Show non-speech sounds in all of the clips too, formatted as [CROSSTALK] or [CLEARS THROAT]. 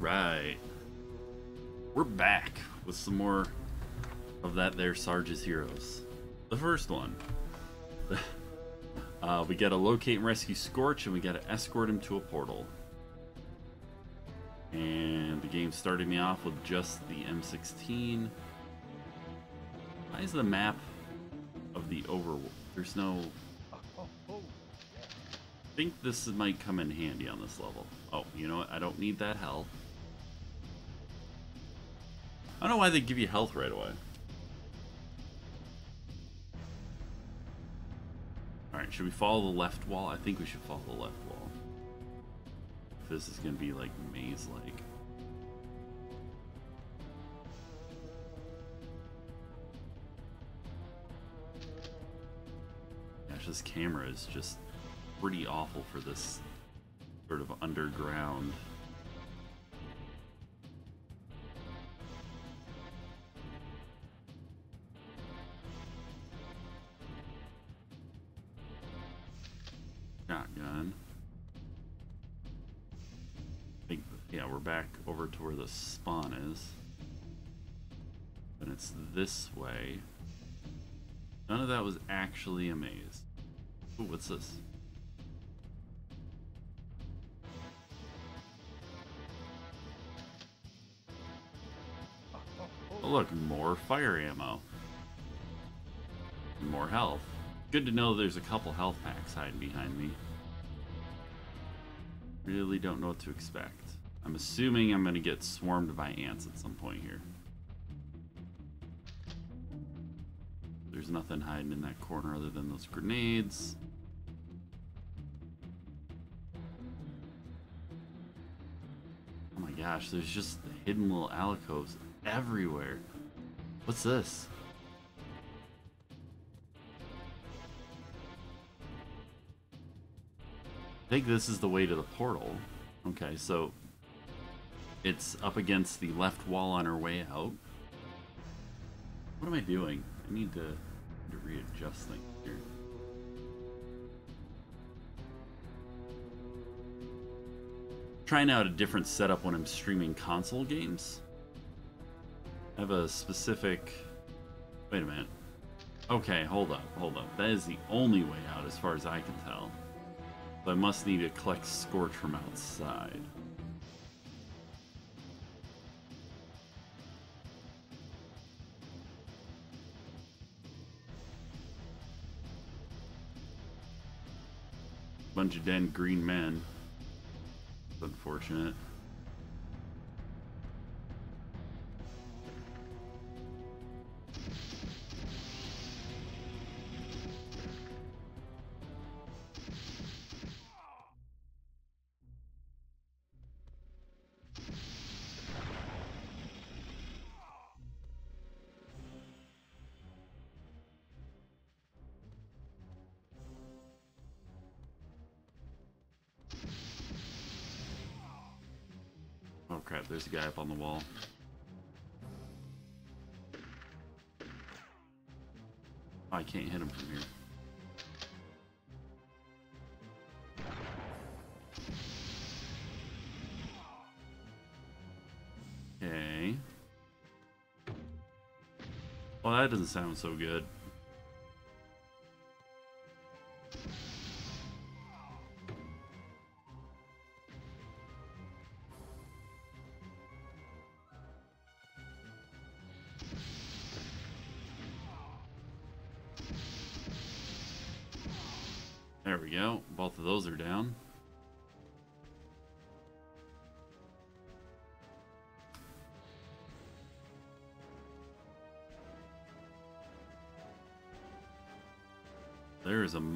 Right. We're back with some more of that there Sarge's Heroes. The first one. [LAUGHS] uh, we gotta locate and rescue Scorch, and we gotta escort him to a portal. And the game started me off with just the M16. Why is the map of the overworld? There's no... I think this might come in handy on this level. Oh, you know what? I don't need that health. I don't know why they give you health right away. Alright, should we follow the left wall? I think we should follow the left wall. This is going to be like maze-like. Gosh, this camera is just pretty awful for this sort of underground the spawn is. And it's this way. None of that was actually a maze. Ooh, what's this? Oh, look, more fire ammo. More health. Good to know there's a couple health packs hiding behind me. Really don't know what to expect. I'm assuming I'm going to get swarmed by ants at some point here. There's nothing hiding in that corner other than those grenades. Oh my gosh, there's just hidden little alcoves everywhere. What's this? I think this is the way to the portal. Okay, so it's up against the left wall on our way out. What am I doing? I need to, to readjust things here. Trying out a different setup when I'm streaming console games. I have a specific... Wait a minute. Okay, hold up, hold up. That is the only way out as far as I can tell. I must need to collect Scorch from outside. Bunch of dead green men. It's unfortunate. Crap, there's a guy up on the wall. Oh, I can't hit him from here. Okay. Well, that doesn't sound so good.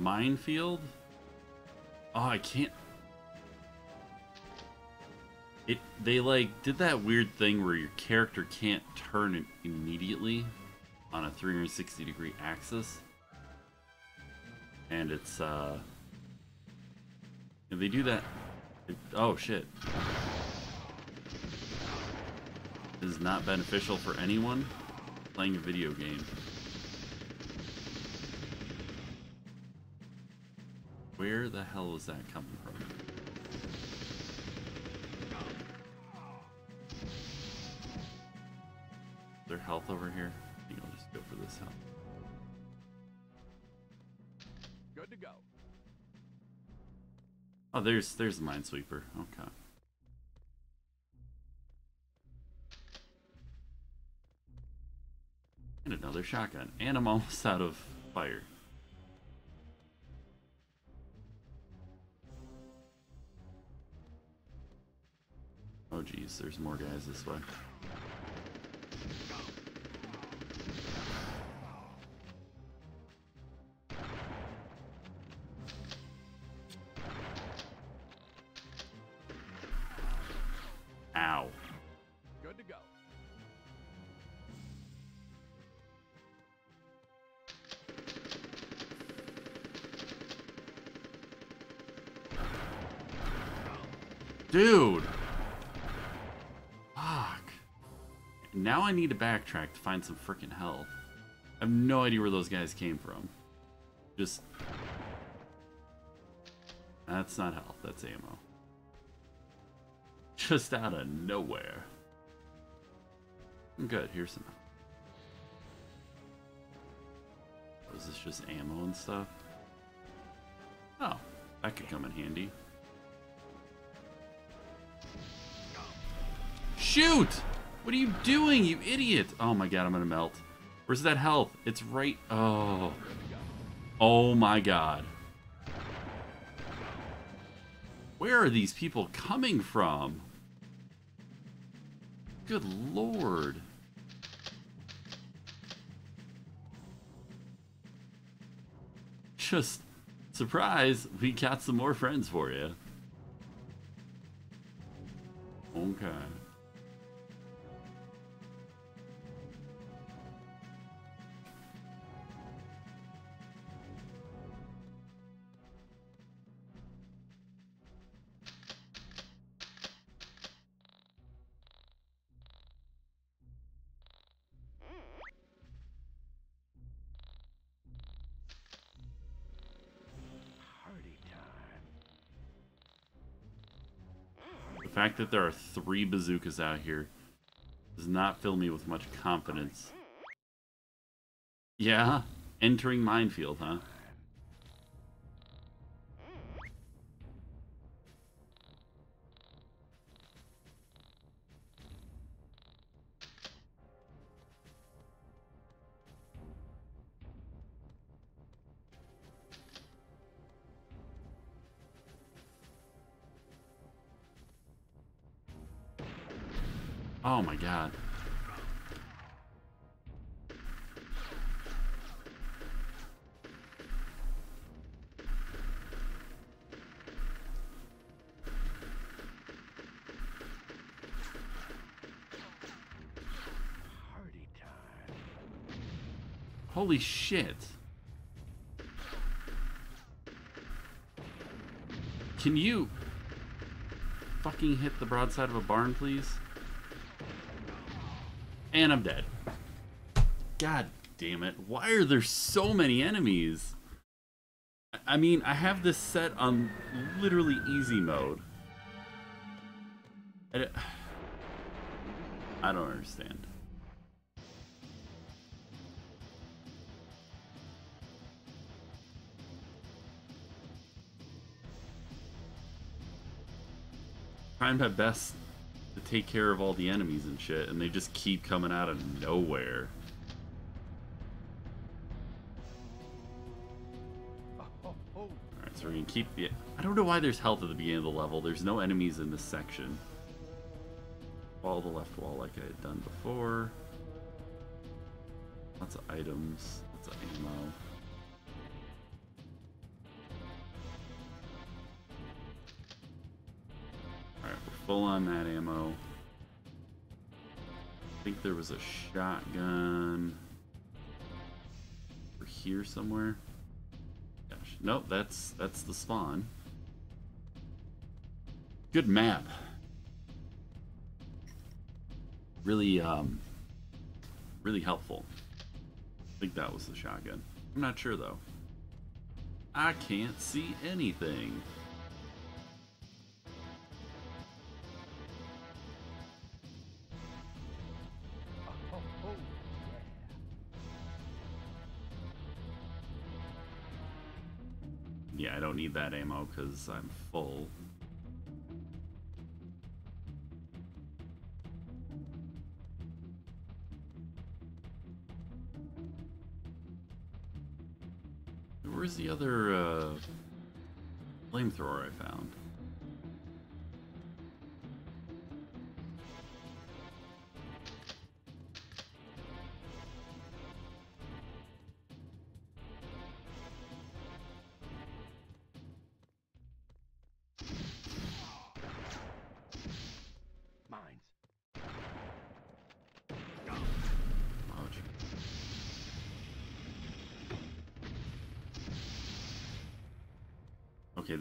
Minefield. Oh, I can't. It they like did that weird thing where your character can't turn it immediately on a 360 degree axis. And it's uh they do that it, oh shit. This is not beneficial for anyone playing a video game. Where the hell is that coming from? Their health over here? I think I'll just go for this health. Good to go. Oh, there's there's the minesweeper. Okay. And another shotgun. And I'm almost out of fire. This way. I need to backtrack to find some freaking health. I have no idea where those guys came from. Just... That's not health, that's ammo. [LAUGHS] Just out of nowhere. Good, here's some health. Oh, Was this just ammo and stuff? Oh, that could come in handy. Shoot! What are you doing, you idiot? Oh my god, I'm gonna melt. Where's that health? It's right... Oh. Oh my god. Where are these people coming from? Good lord. Just, surprise, we got some more friends for you. Okay. Fact that there are three bazookas out here does not fill me with much confidence. Yeah? Entering minefield, huh? Holy shit. Can you fucking hit the broadside of a barn, please? And I'm dead. God damn it. Why are there so many enemies? I- mean, I have this set on literally easy mode. I [SIGHS] don't understand. Trying my best to take care of all the enemies and shit, and they just keep coming out of nowhere. Alright, so we're gonna keep the... I don't know why there's health at the beginning of the level. There's no enemies in this section. Follow the left wall like I had done before. Lots of items. Lots of ammo. Full on that ammo. I think there was a shotgun over here somewhere. Gosh, nope, that's that's the spawn. Good map. Really, um, really helpful. I think that was the shotgun. I'm not sure though. I can't see anything. Yeah, I don't need that ammo because I'm full. Where's the other uh, flamethrower I found?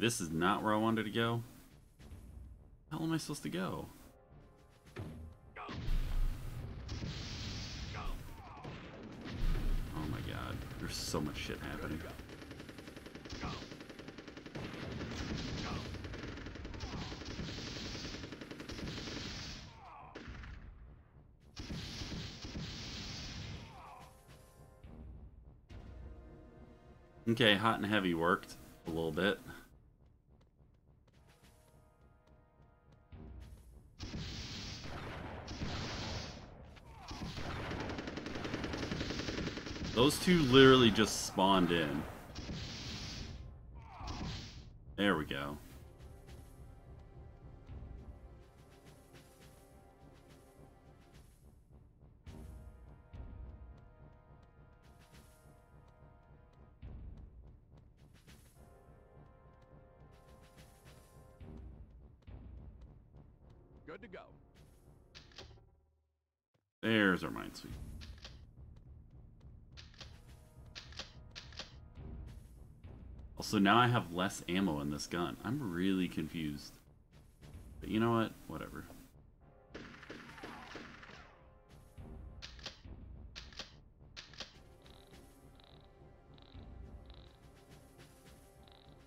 This is not where I wanted to go. How am I supposed to go? Oh my god, there's so much shit happening. Okay, hot and heavy worked a little bit. Those two literally just spawned in. There we go. Also, now I have less ammo in this gun. I'm really confused. But you know what? Whatever.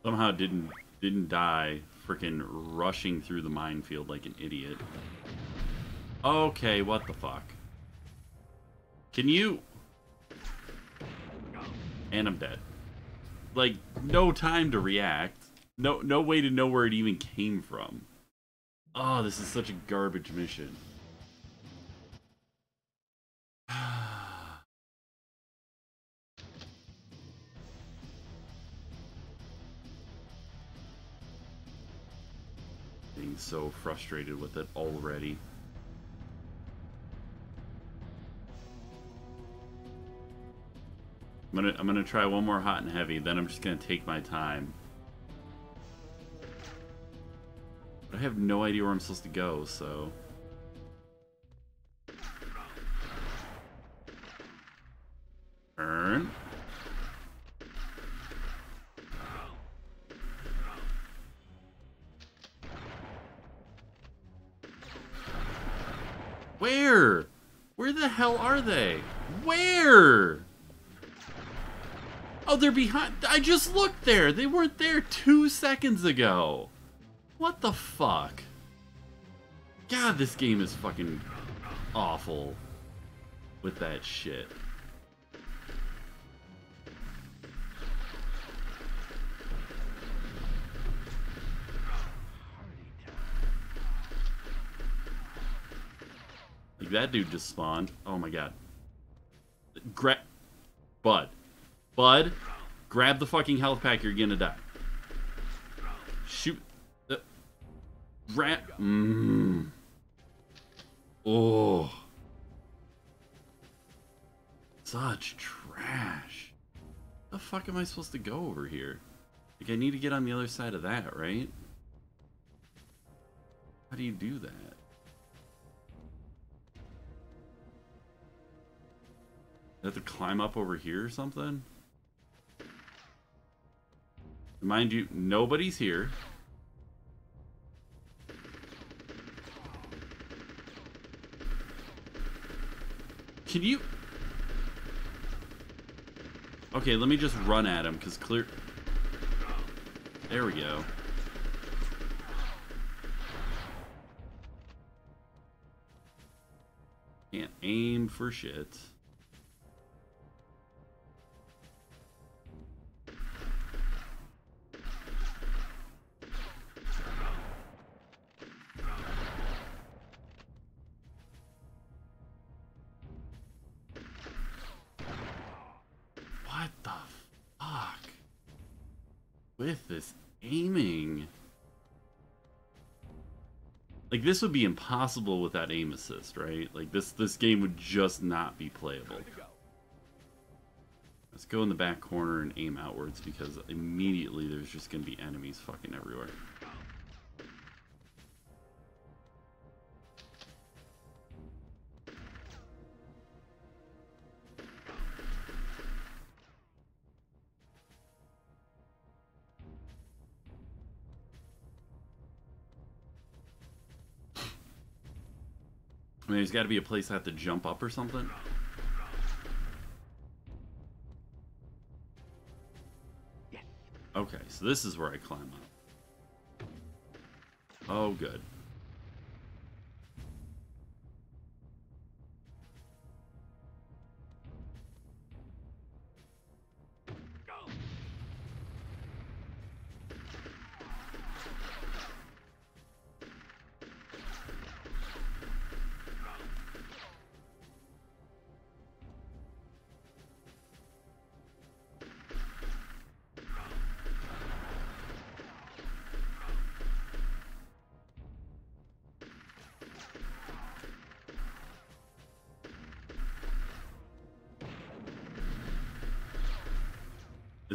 Somehow didn't didn't die freaking rushing through the minefield like an idiot. Okay, what the fuck? Can you... And I'm dead. Like, no time to react. No, no way to know where it even came from. Oh, this is such a garbage mission. [SIGHS] Being so frustrated with it already. I'm gonna I'm gonna try one more hot and heavy, then I'm just gonna take my time. But I have no idea where I'm supposed to go, so. Turn. Where? Where the hell are they? Where? Oh, they're behind. I just looked there. They weren't there two seconds ago. What the fuck? God, this game is fucking awful with that shit. Like that dude just spawned. Oh my god. Grab, Bud, Bud, grab the fucking health pack. You're gonna die. Shoot. The... Rat. Mmm. Oh. Such trash. The fuck am I supposed to go over here? Like I need to get on the other side of that, right? How do you do that? I have to climb up over here or something? Mind you, nobody's here. Can you... Okay, let me just run at him, because clear... There we go. Can't aim for shit. Like this would be impossible without aim assist, right? Like this this game would just not be playable. To. Let's go in the back corner and aim outwards because immediately there's just gonna be enemies fucking everywhere. There's got to be a place I have to jump up or something. Okay, so this is where I climb up. Oh, good.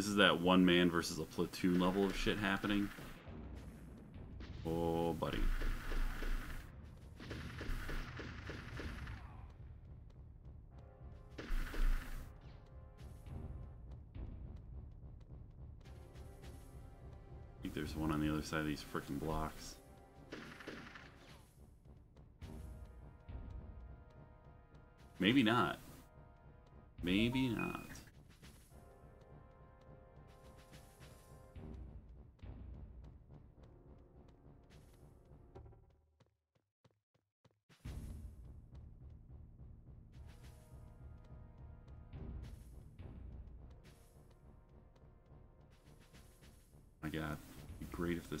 This is that one man versus a platoon level of shit happening. Oh, buddy. I think there's one on the other side of these freaking blocks. Maybe not. Maybe not.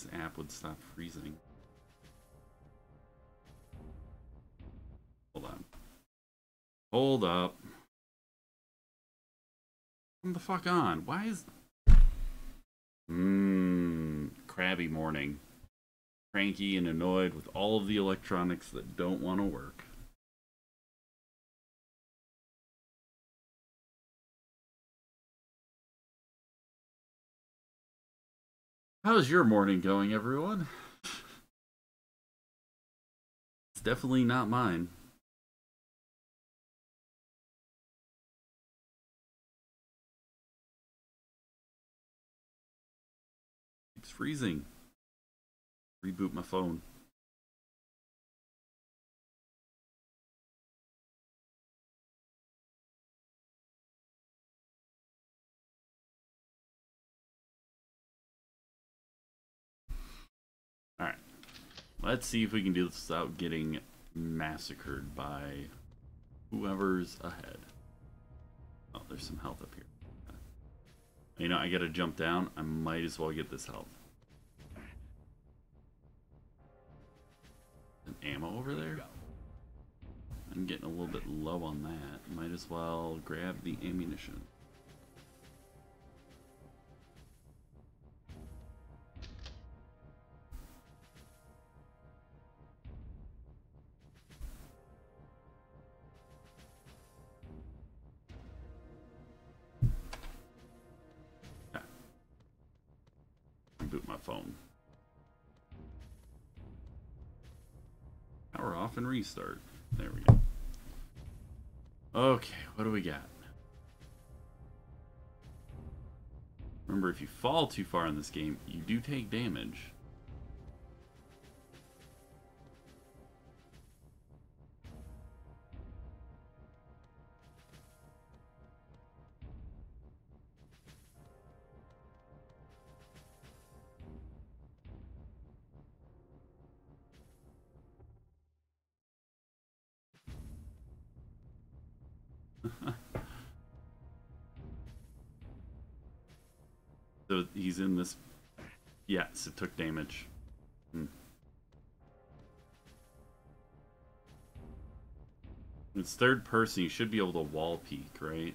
This app would stop freezing. Hold on. Hold up. Come the fuck on. Why is. Mmm. Crabby morning. Cranky and annoyed with all of the electronics that don't want to work. How's your morning going, everyone? It's definitely not mine. It's freezing. Reboot my phone. Let's see if we can do this without getting massacred by whoever's ahead. Oh, there's some health up here. You know, I gotta jump down. I might as well get this health. An ammo over there? I'm getting a little bit low on that. Might as well grab the ammunition. Restart. There we go. Okay, what do we got? Remember, if you fall too far in this game, you do take damage. [LAUGHS] so he's in this. Yes, it took damage. Hmm. It's third person. You should be able to wall peek, right?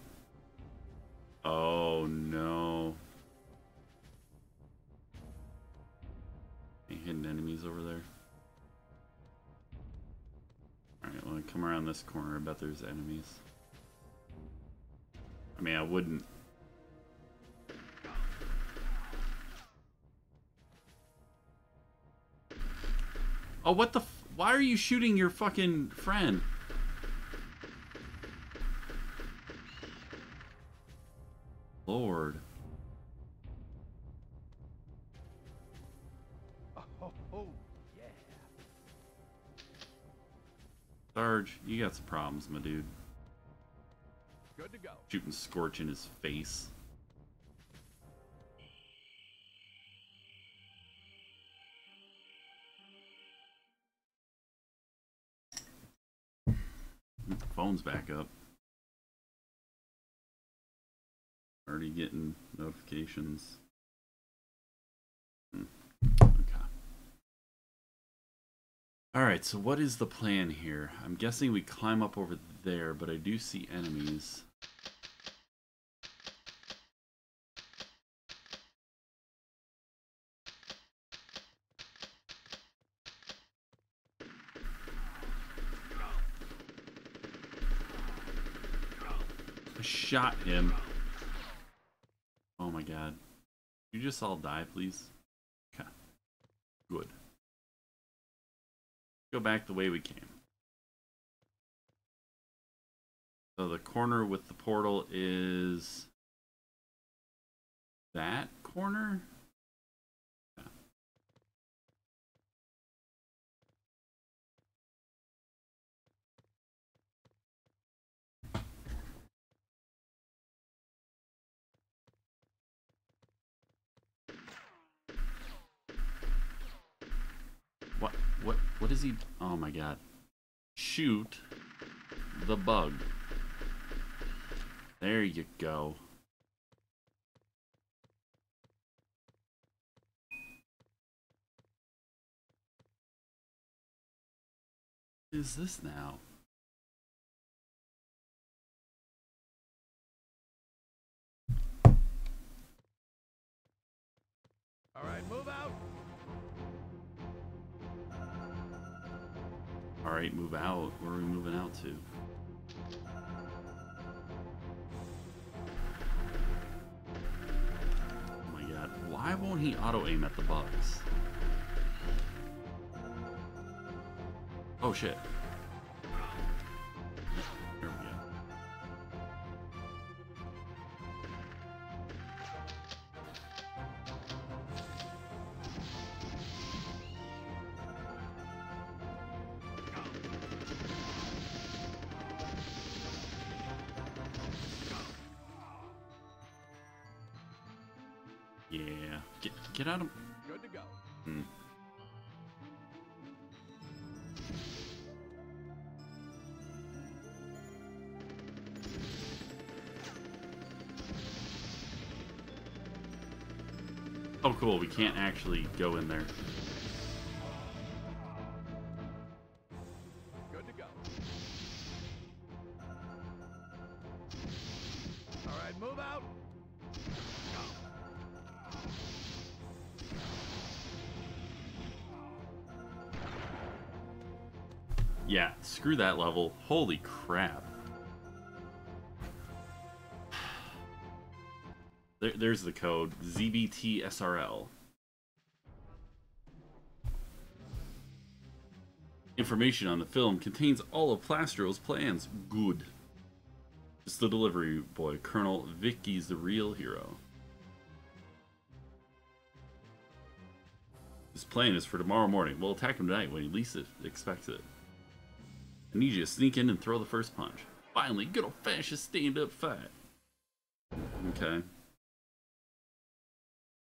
Oh, no. Any hidden enemies over there? Alright, well, I come around this corner. I bet there's enemies. I I wouldn't. Oh, what the? F Why are you shooting your fucking friend? Lord. Oh, yeah. Sarge, you got some problems, my dude. Shooting Scorch in his face. Phone's back up. Already getting notifications. Hmm. Okay. Alright, so what is the plan here? I'm guessing we climb up over there, but I do see enemies. I shot him. Oh my god. You just all die, please? Okay. Good. Go back the way we came. So the corner with the portal is that corner? What is he Oh my god. Shoot the bug. There you go. What is this now? All right, move out. Alright, move out. Where are we moving out to? Oh my god. Why won't he auto aim at the bugs? Oh shit. Yeah. Get get out of Good to go. Hmm. Oh, cool. We can't actually go in there. Screw that level. Holy crap. There, there's the code ZBTSRL. Information on the film contains all of Plastro's plans. Good. It's the delivery boy, Colonel Vikki's the real hero. His plan is for tomorrow morning. We'll attack him tonight when he least expects it. I need you to sneak in and throw the first punch. Finally, good old fashioned stand up fight. Okay.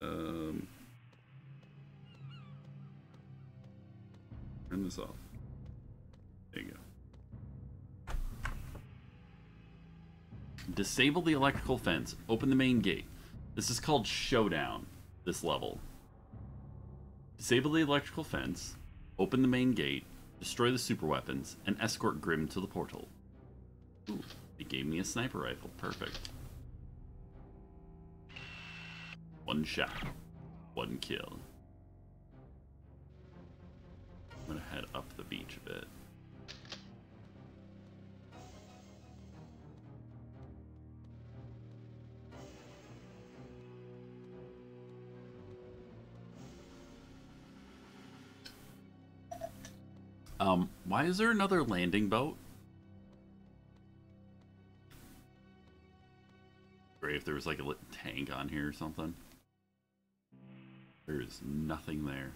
Um. Turn this off. There you go. Disable the electrical fence. Open the main gate. This is called Showdown, this level. Disable the electrical fence. Open the main gate destroy the super weapons, and escort Grimm to the portal. Ooh, it gave me a sniper rifle. Perfect. One shot. One kill. I'm gonna head up the beach a bit. Um, why is there another landing boat? Great if there was like a tank on here or something. There is nothing there.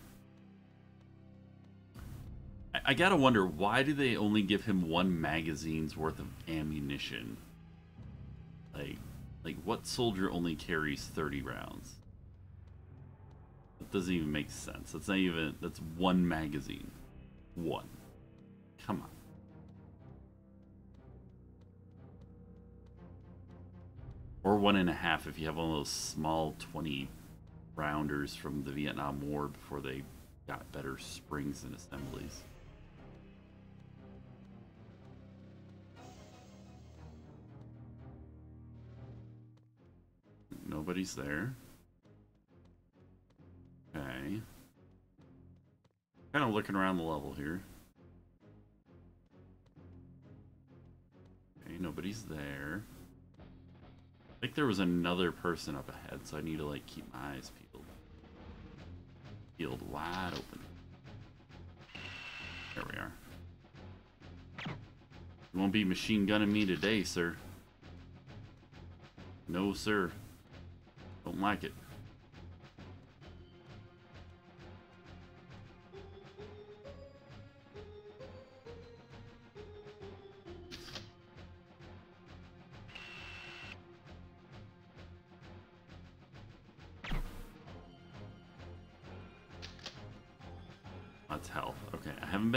I, I gotta wonder why do they only give him one magazine's worth of ammunition? Like, like what soldier only carries 30 rounds? That doesn't even make sense. That's not even, that's one magazine. One. Come on. Or one and a half if you have one of those small 20 rounders from the Vietnam War before they got better springs and assemblies. Nobody's there. Okay. Kind of looking around the level here. Nobody's there. I think there was another person up ahead, so I need to like keep my eyes peeled. Peeled wide open. There we are. You won't be machine gunning me today, sir. No, sir. Don't like it.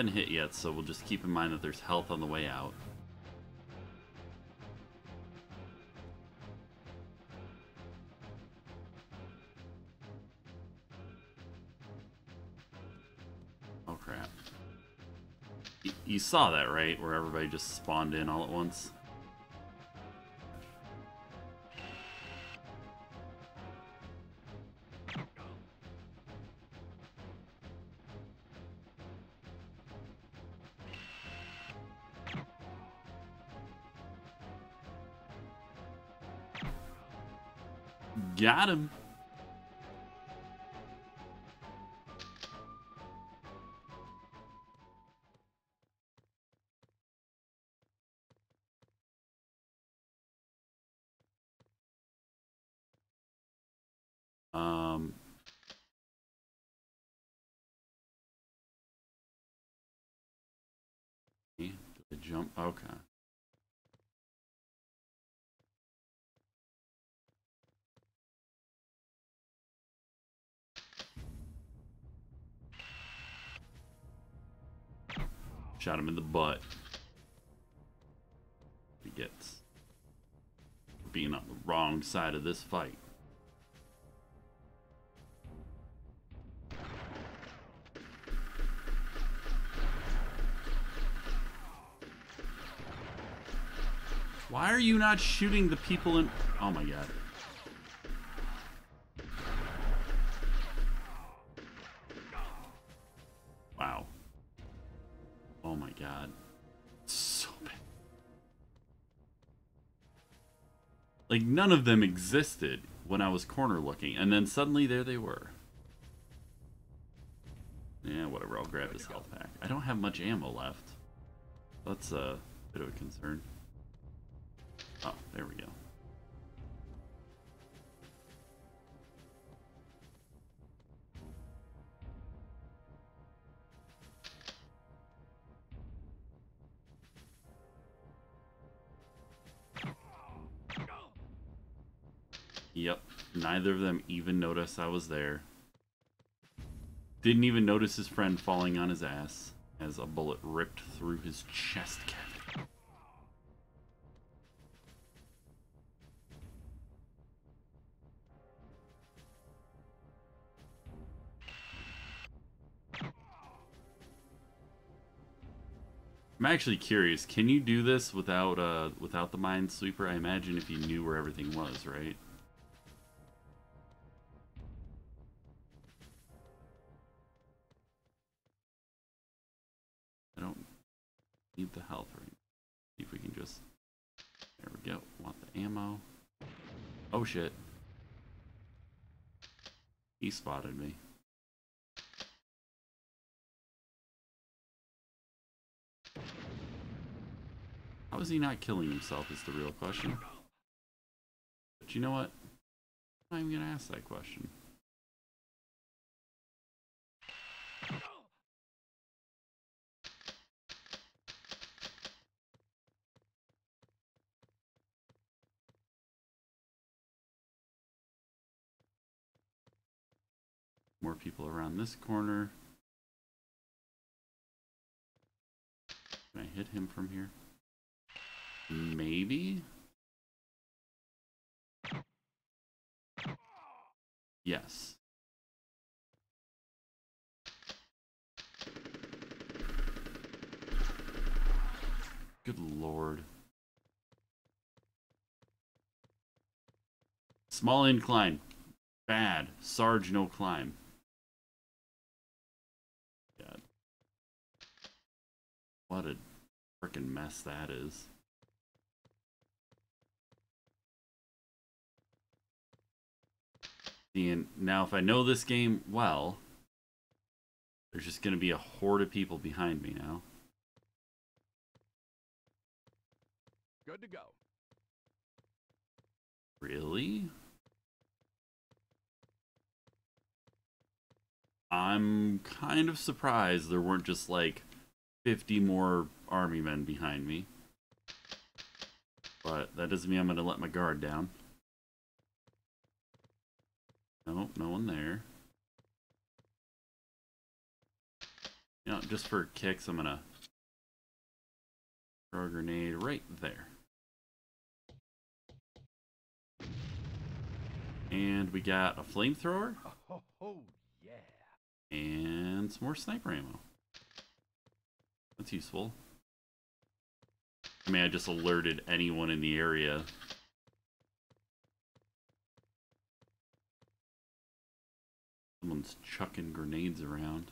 Been hit yet, so we'll just keep in mind that there's health on the way out. Oh crap. Y- You saw that, right? Where everybody just spawned in all at once? Shot him in the butt. He gets being on the wrong side of this fight. Why are you not shooting the people in... Oh my god. Like, none of them existed when I was corner looking, and then suddenly there they were. Yeah, whatever, I'll grab this health pack. I don't have much ammo left. That's a bit of a concern. Oh, there we go. Neither of them even noticed I was there. Didn't even notice his friend falling on his ass as a bullet ripped through his chest cavity. I'm actually curious. Can you do this without uh without the minesweeper? I imagine if you knew where everything was, right? need the health ring. See if we can just, there we go, want the ammo. Oh shit. He spotted me. How is he not killing himself is the real question. But you know what? I'm not even going to ask that question. More people around this corner. Can I hit him from here? Maybe? Yes. Good lord. Small incline. Bad. Sarge no climb. God. What a freaking mess that is. And now if I know this game well, there's just going to be a horde of people behind me now. Good to go. Really? I'm kind of surprised there weren't just like 50 more army men behind me. But that doesn't mean I'm going to let my guard down. Nope, no one there. You know, just for kicks, I'm going to throw a grenade right there. And we got a flamethrower Oh, oh yeah. and some more sniper ammo. That's useful. I mean, I just alerted anyone in the area. Someone's chucking grenades around.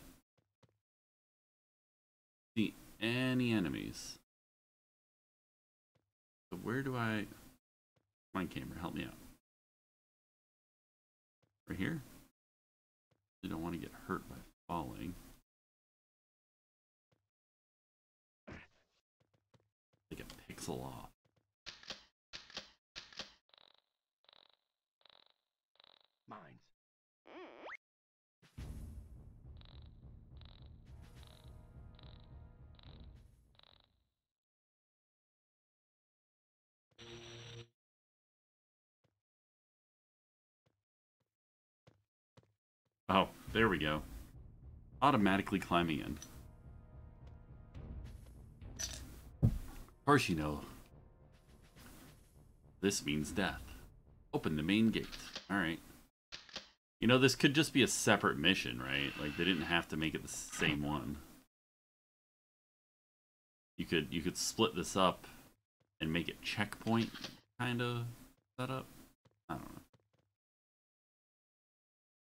See any enemies? So where do I... My camera, help me out. Right here? You don't want to get hurt by falling. Like a pixel off. Mines. Oh, there we go. Automatically climbing in. Course you know. This means death. Open the main gate. Alright. You know, this could just be a separate mission, right? Like, they didn't have to make it the same one. You could, you could split this up and make it checkpoint kind of setup. I don't know.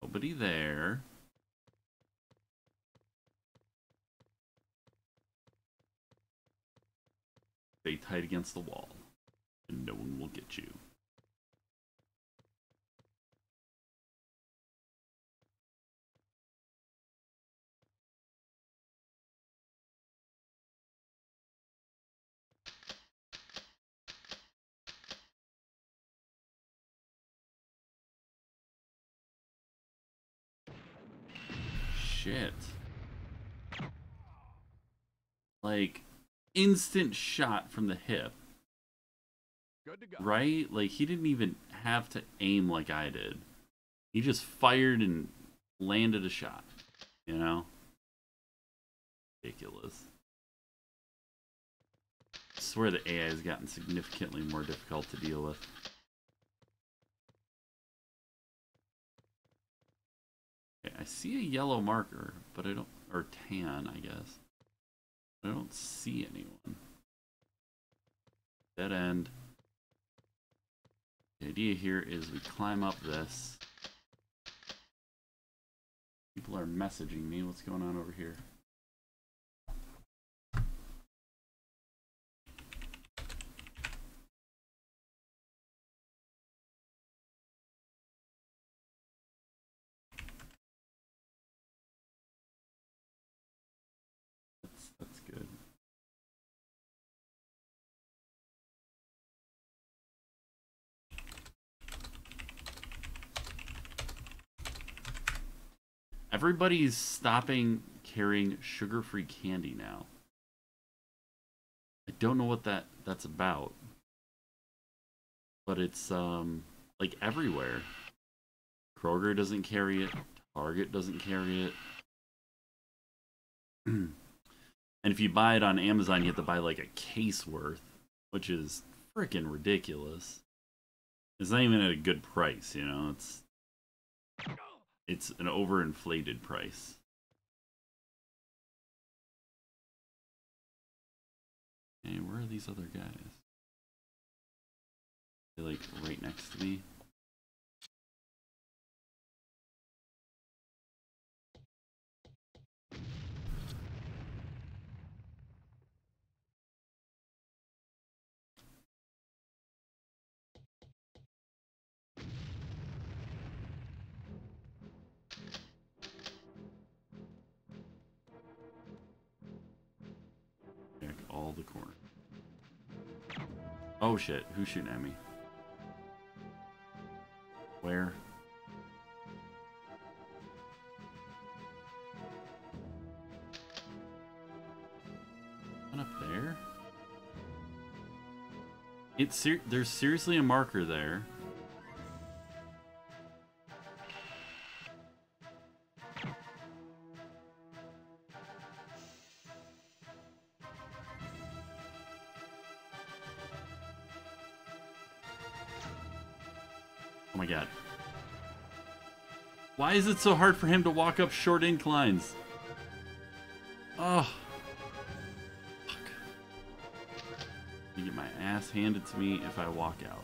Nobody there. Stay tight against the wall, and no one will get you. Shit. Like, instant shot from the hip, Good to go. right? Like, he didn't even have to aim like I did. He just fired and landed a shot, you know? Ridiculous. I swear the AI has gotten significantly more difficult to deal with. Okay, I see a yellow marker, but I don't, or tan, I guess. I don't see anyone. Dead end. The idea here is we climb up this. People are messaging me. What's going on over here? That's that's good. Everybody's stopping carrying sugar-free candy now. I don't know what that that's about. But it's um like everywhere. Kroger doesn't carry it. Target doesn't carry it. [CLEARS THROAT] and if you buy it on Amazon, you have to buy like a case worth, which is freaking ridiculous. It's not even at a good price, you know. It's it's an overinflated price. Hey, where are these other guys? They're like right next to me. Oh shit, who's shooting at me? Where? Up there? It's ser there's seriously a marker there. Is it so hard for him to walk up short inclines? Oh. Fuck. You get my ass handed to me if I walk out.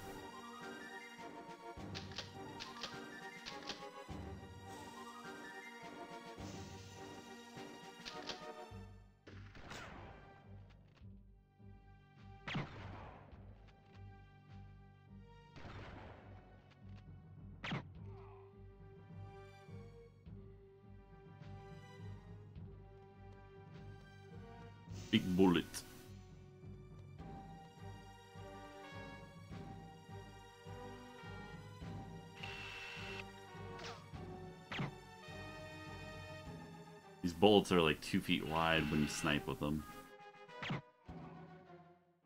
Bullets are like two feet wide when you snipe with them.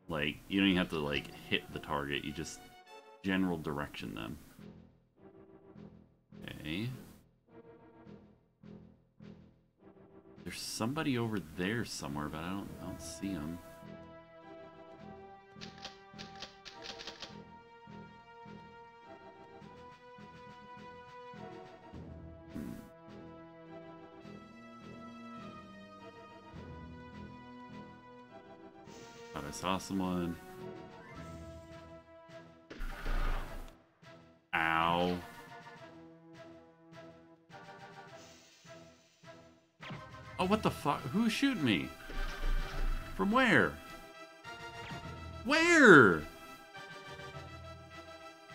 Like, you don't even have to like hit the target, you just general direction them. Okay. There's somebody over there somewhere, but I don't I don't see him. Ow. Oh, what the fuck? Who's shooting me? From where? Where?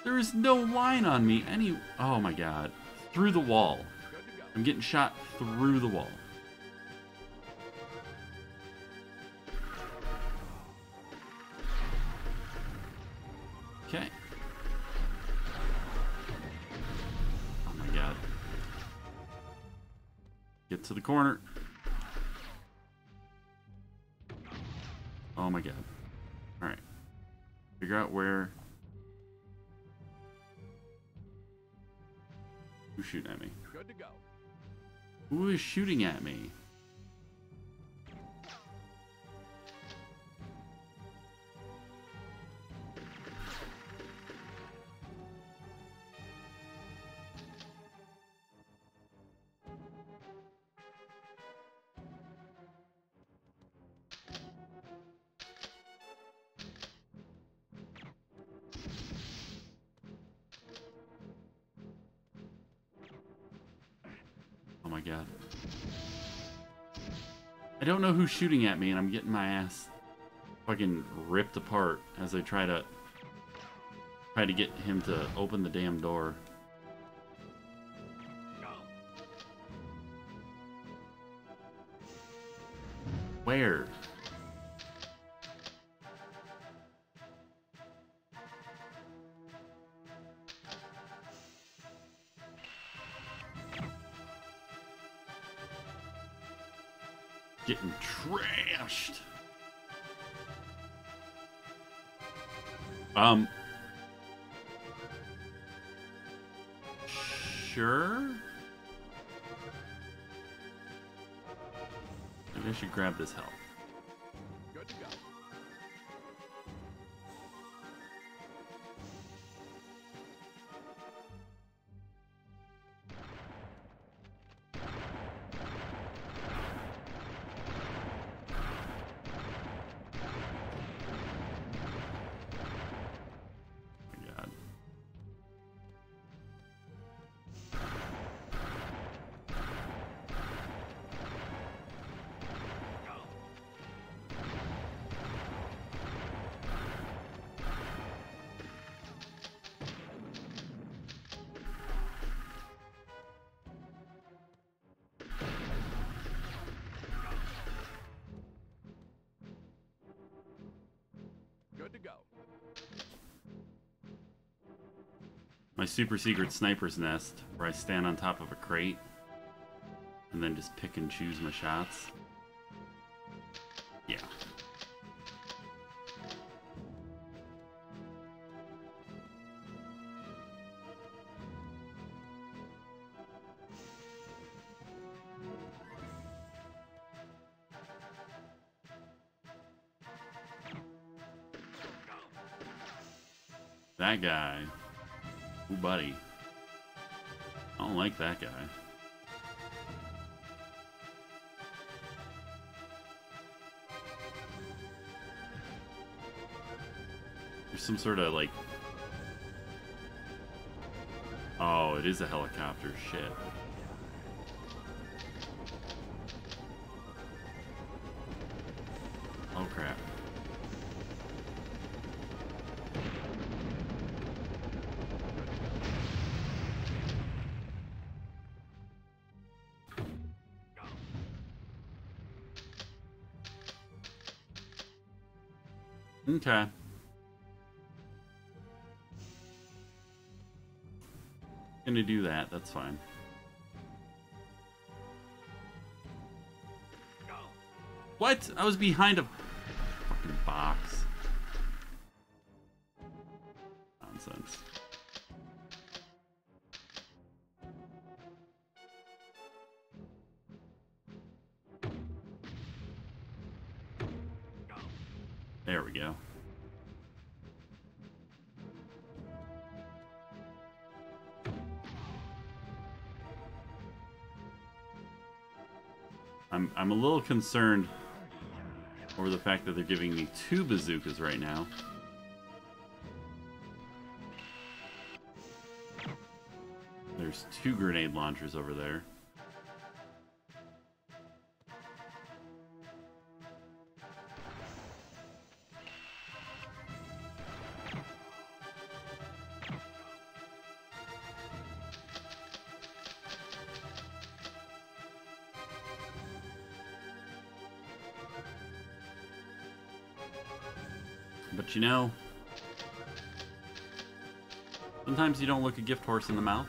There is no line on me any... Oh my god. Through the wall. I'm getting shot through the wall. Who is shooting at me? I don't know who's shooting at me and I'm getting my ass fucking ripped apart as I try to try to get him to open the damn door. Where? Super secret sniper's nest, where I stand on top of a crate and then just pick and choose my shots. Yeah. That guy. Buddy. I don't like that guy. There's some sort of like. Oh, it is a helicopter. Shit. Okay. Gonna do that, that's fine. What? I was behind a fucking box. Little concerned over the fact that they're giving me two bazookas right now. There's two grenade launchers over there. Know, sometimes you don't look a gift horse in the mouth.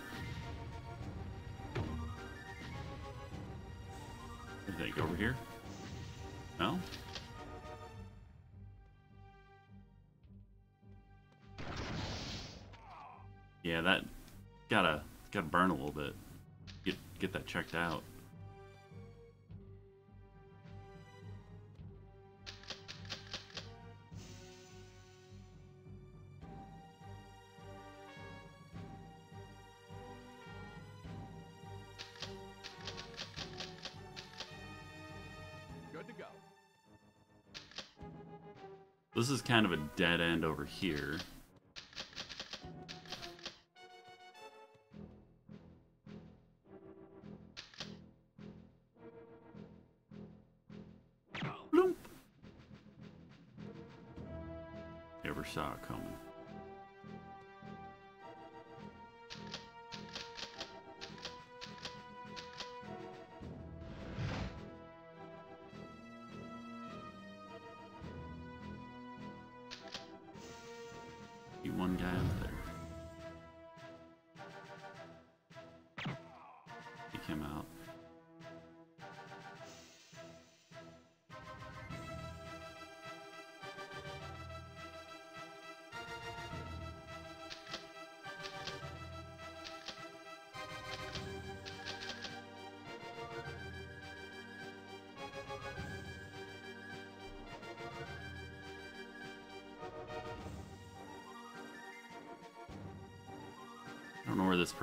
This is kind of a dead end over here.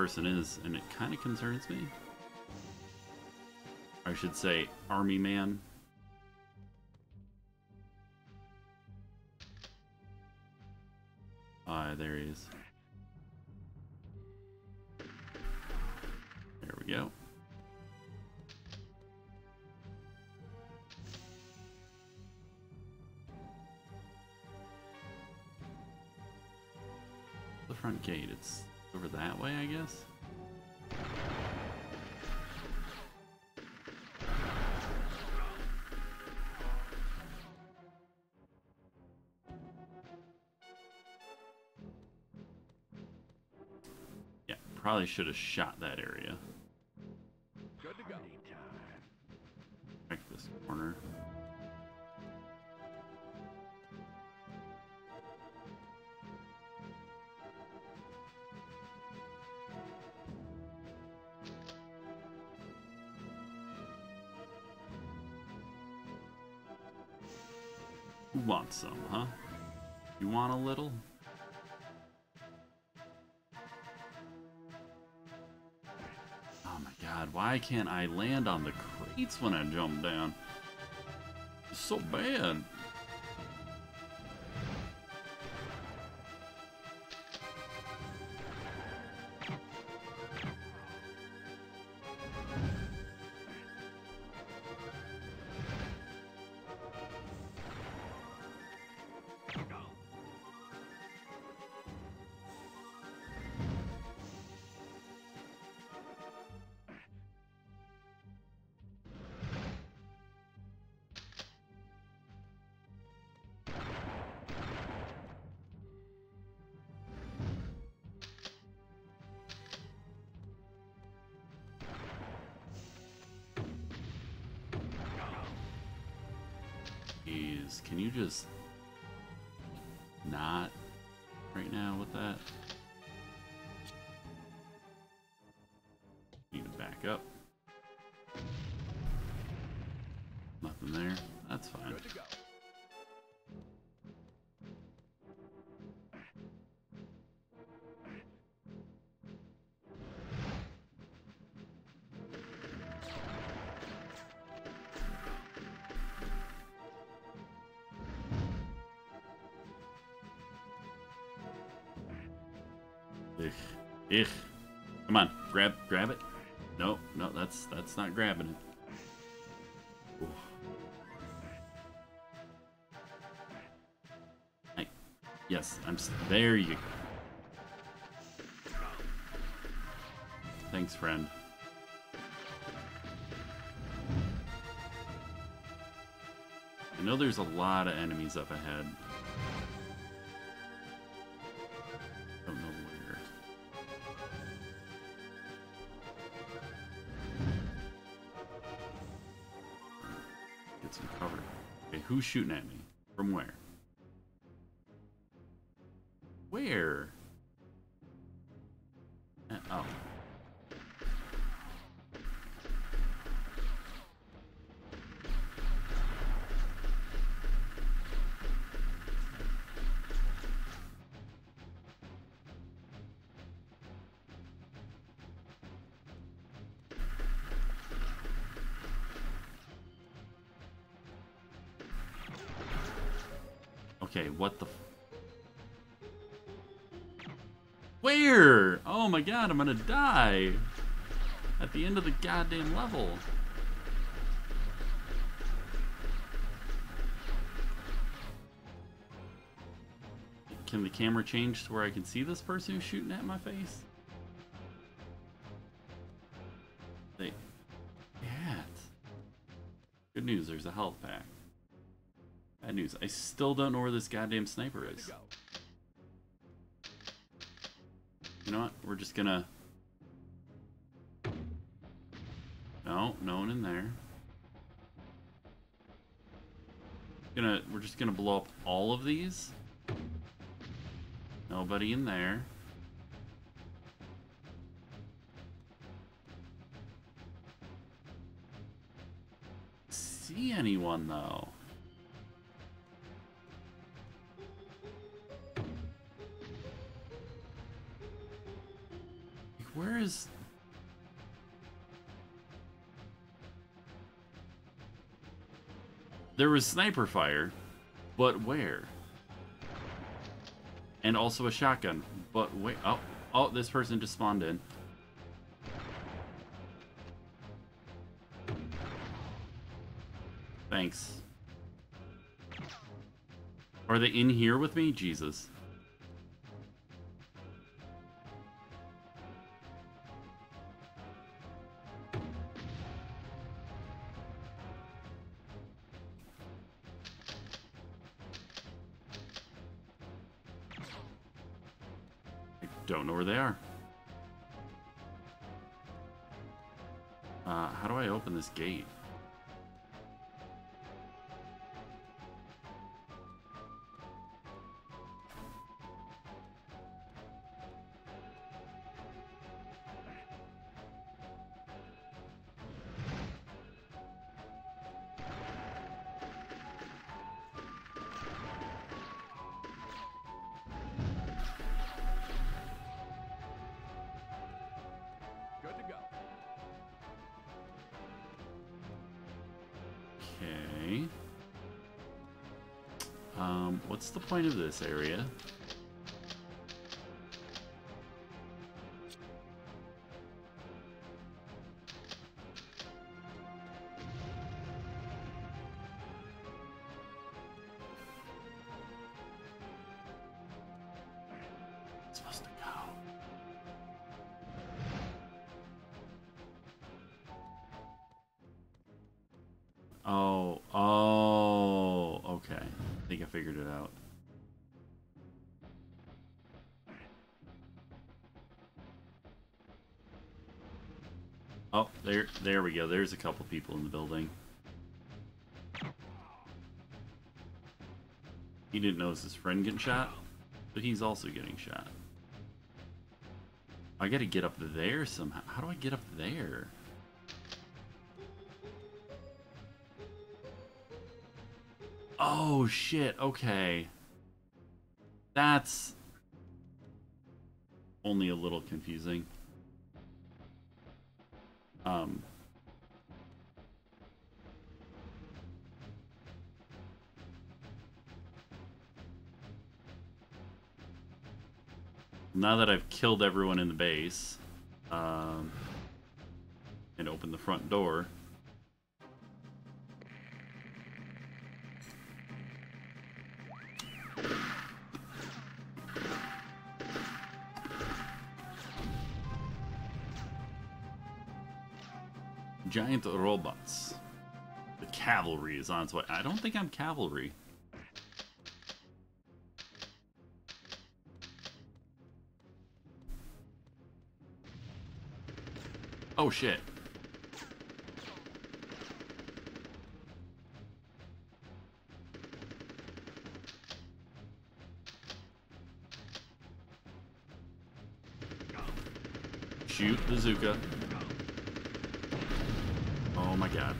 Person is, and it kind of concerns me. I should say, army man. Ah, there he is. There we go. The front gate, it's over that way, I guess? Yeah, probably should have shot that area. Can't I land on the crates when I jump down? It's so bad. Grab grab it. No, no, that's that's not grabbing it. Hey. Yes, I'm there you go. Thanks, friend. I know there's a lot of enemies up ahead. Shooting at me? Okay, what the... Where? Oh my god, I'm gonna die. At the end of the goddamn level. Can the camera change to where I can see this person who's shooting at my face? They... Yeah. Good news, there's a health pack. I still don't know where this goddamn sniper is. You know what? We're just gonna... No, no one in there. Gonna, we're just gonna blow up all of these. Nobody in there. See anyone though? Is... There was sniper fire, but where? And also a shotgun, but wait, oh, oh, this person just spawned in. Thanks. Are they in here with me? Jesus. Of this area? Supposed to go. Oh, oh, okay. I think I figured it out. There, there we go. There's a couple people in the building. He didn't notice his friend getting shot, but he's also getting shot. I gotta get up there somehow. How do I get up there? Oh shit, okay. That's only a little confusing. Um Now that I've killed everyone in the base, um, and opened the front door, giant robots. The cavalry is on its way. I don't think I'm cavalry. Oh shit. Shoot the Zuka. Oh my god.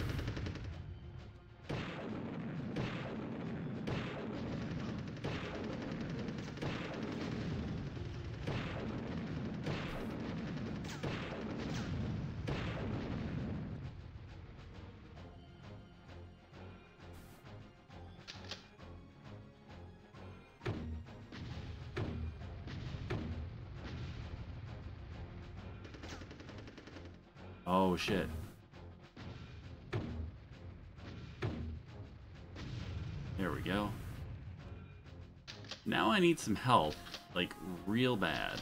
Oh shit. Need some help, like real bad.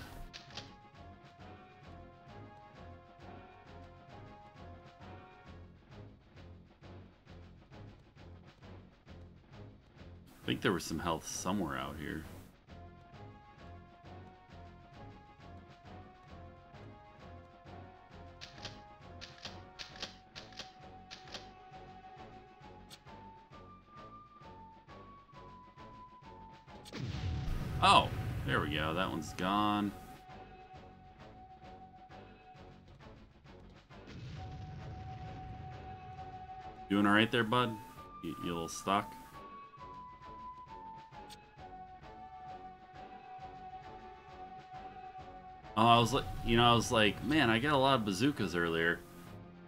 I think there was some health somewhere out here. Gone. Doing all right there, bud? You, you little stuck? Oh, I was like, you know, I was like, man, I got a lot of bazookas earlier.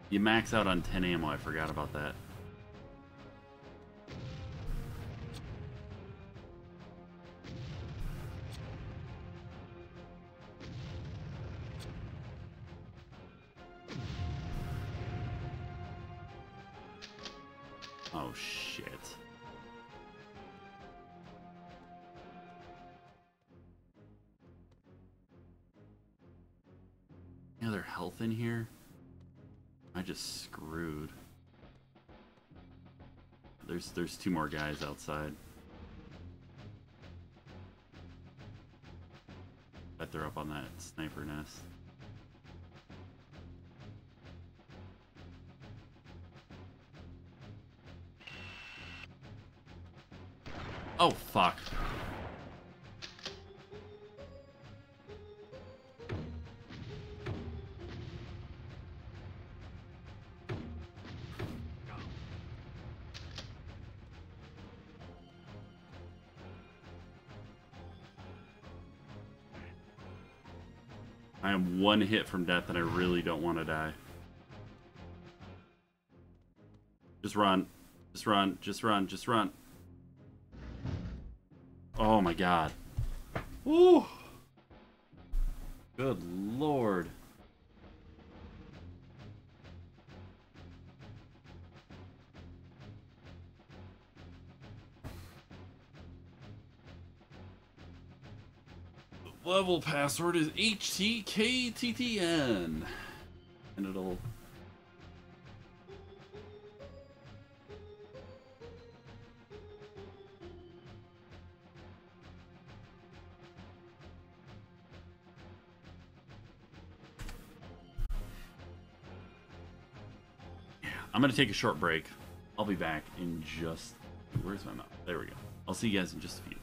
You max out on 10 ammo. I forgot about that. Oh, shit. Any other health in here? I just screwed. There's there's two more guys outside. Bet they're up on that sniper nest. Oh fuck. I am one hit from death and I really don't want to die. Just run. Just run. Just run. Just run. God. Woo! Good lord. The level password is HTKTTN. And it'll... I'm going to take a short break. I'll be back in just... Where's my mouse? There we go. I'll see you guys in just a few.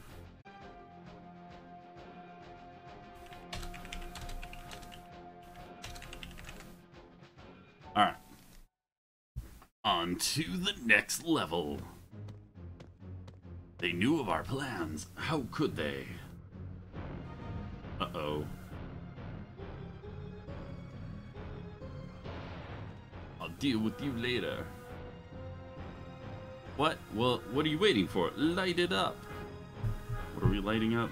Alright. On to the next level. They knew of our plans. How could they? Uh-oh. Deal with you later. What? Well, what are you waiting for? Light it up. What are we lighting up?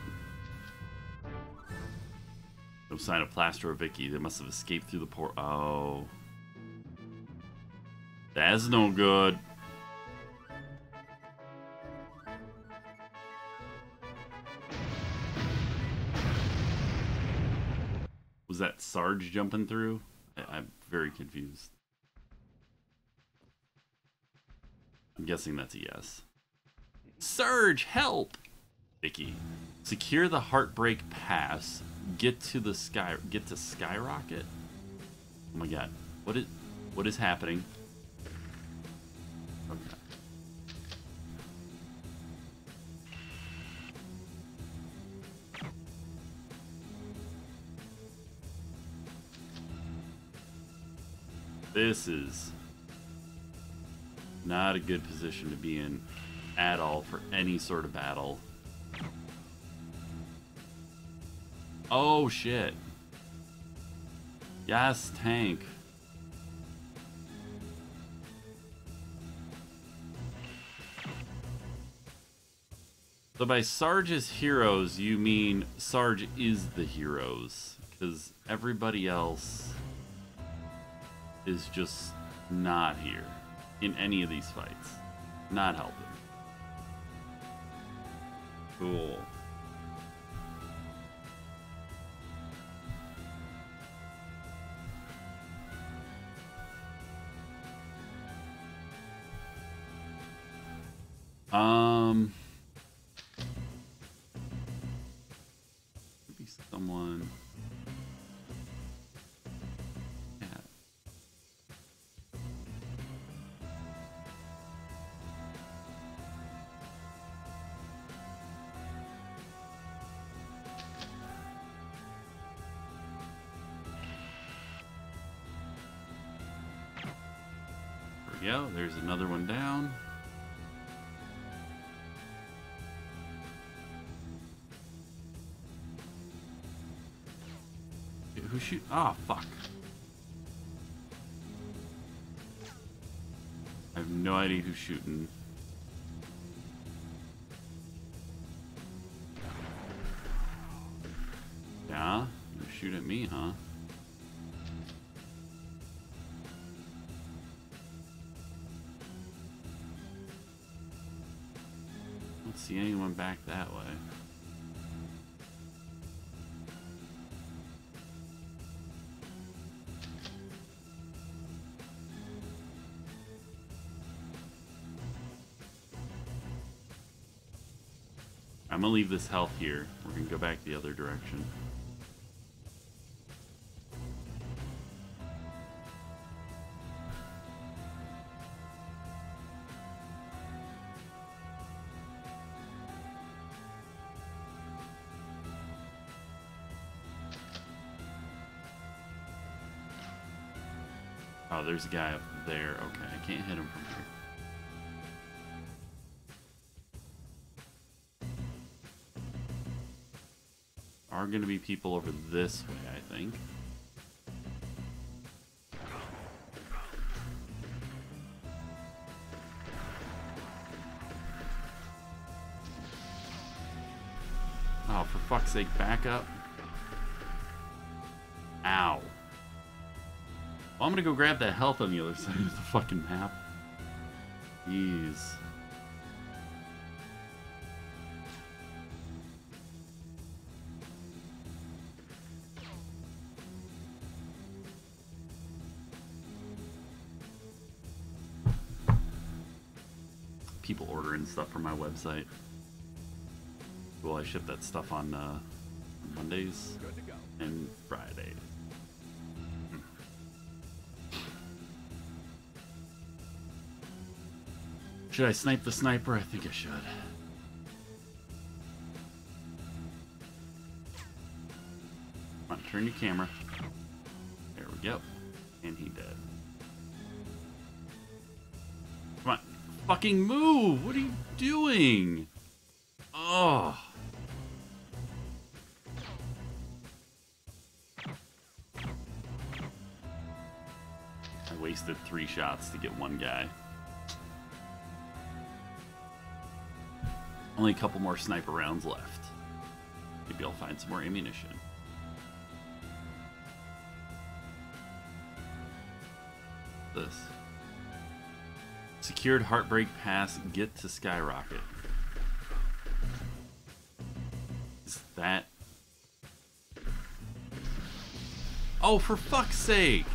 No sign of Plastro or Vikki. They must have escaped through the port. Oh. That's no good. Was that Sarge jumping through? I- I'm very confused. Guessing that's a yes. Sarge, help! Vikki, secure the Heartbreak Pass. Get to the sky. Get to Skyrocket. Oh my god, what is what is happening? Okay. This is not a good position to be in at all for any sort of battle. Oh shit. Yes, tank. So by Sarge's heroes, you mean Sarge is the heroes. Because everybody else is just not here in any of these fights. Not helping. Cool. Um... another one down. Who shoot? Oh, fuck. I have no idea who's shooting. Gonna leave this health here. We're gonna go back the other direction. Oh, there's a guy up there. Okay, I can't hit him from here. Are going to be people over this way, I think. Oh, for fuck's sake, back up. Ow. Well, I'm gonna go grab that health on the other [LAUGHS] side of the fucking map. Jeez. People ordering stuff from my website. Well, I ship that stuff on uh, Mondays Good to go. and Fridays? Should I snipe the sniper? I think I should. Come on, turn your camera. There we go. And he dead. Fucking move! What are you doing? Oh. I wasted three shots to get one guy. Only a couple more sniper rounds left. Maybe I'll find some more ammunition. This. Secured Heartbreak Pass, get to Skyrocket. Is that... Oh, for fuck's sake!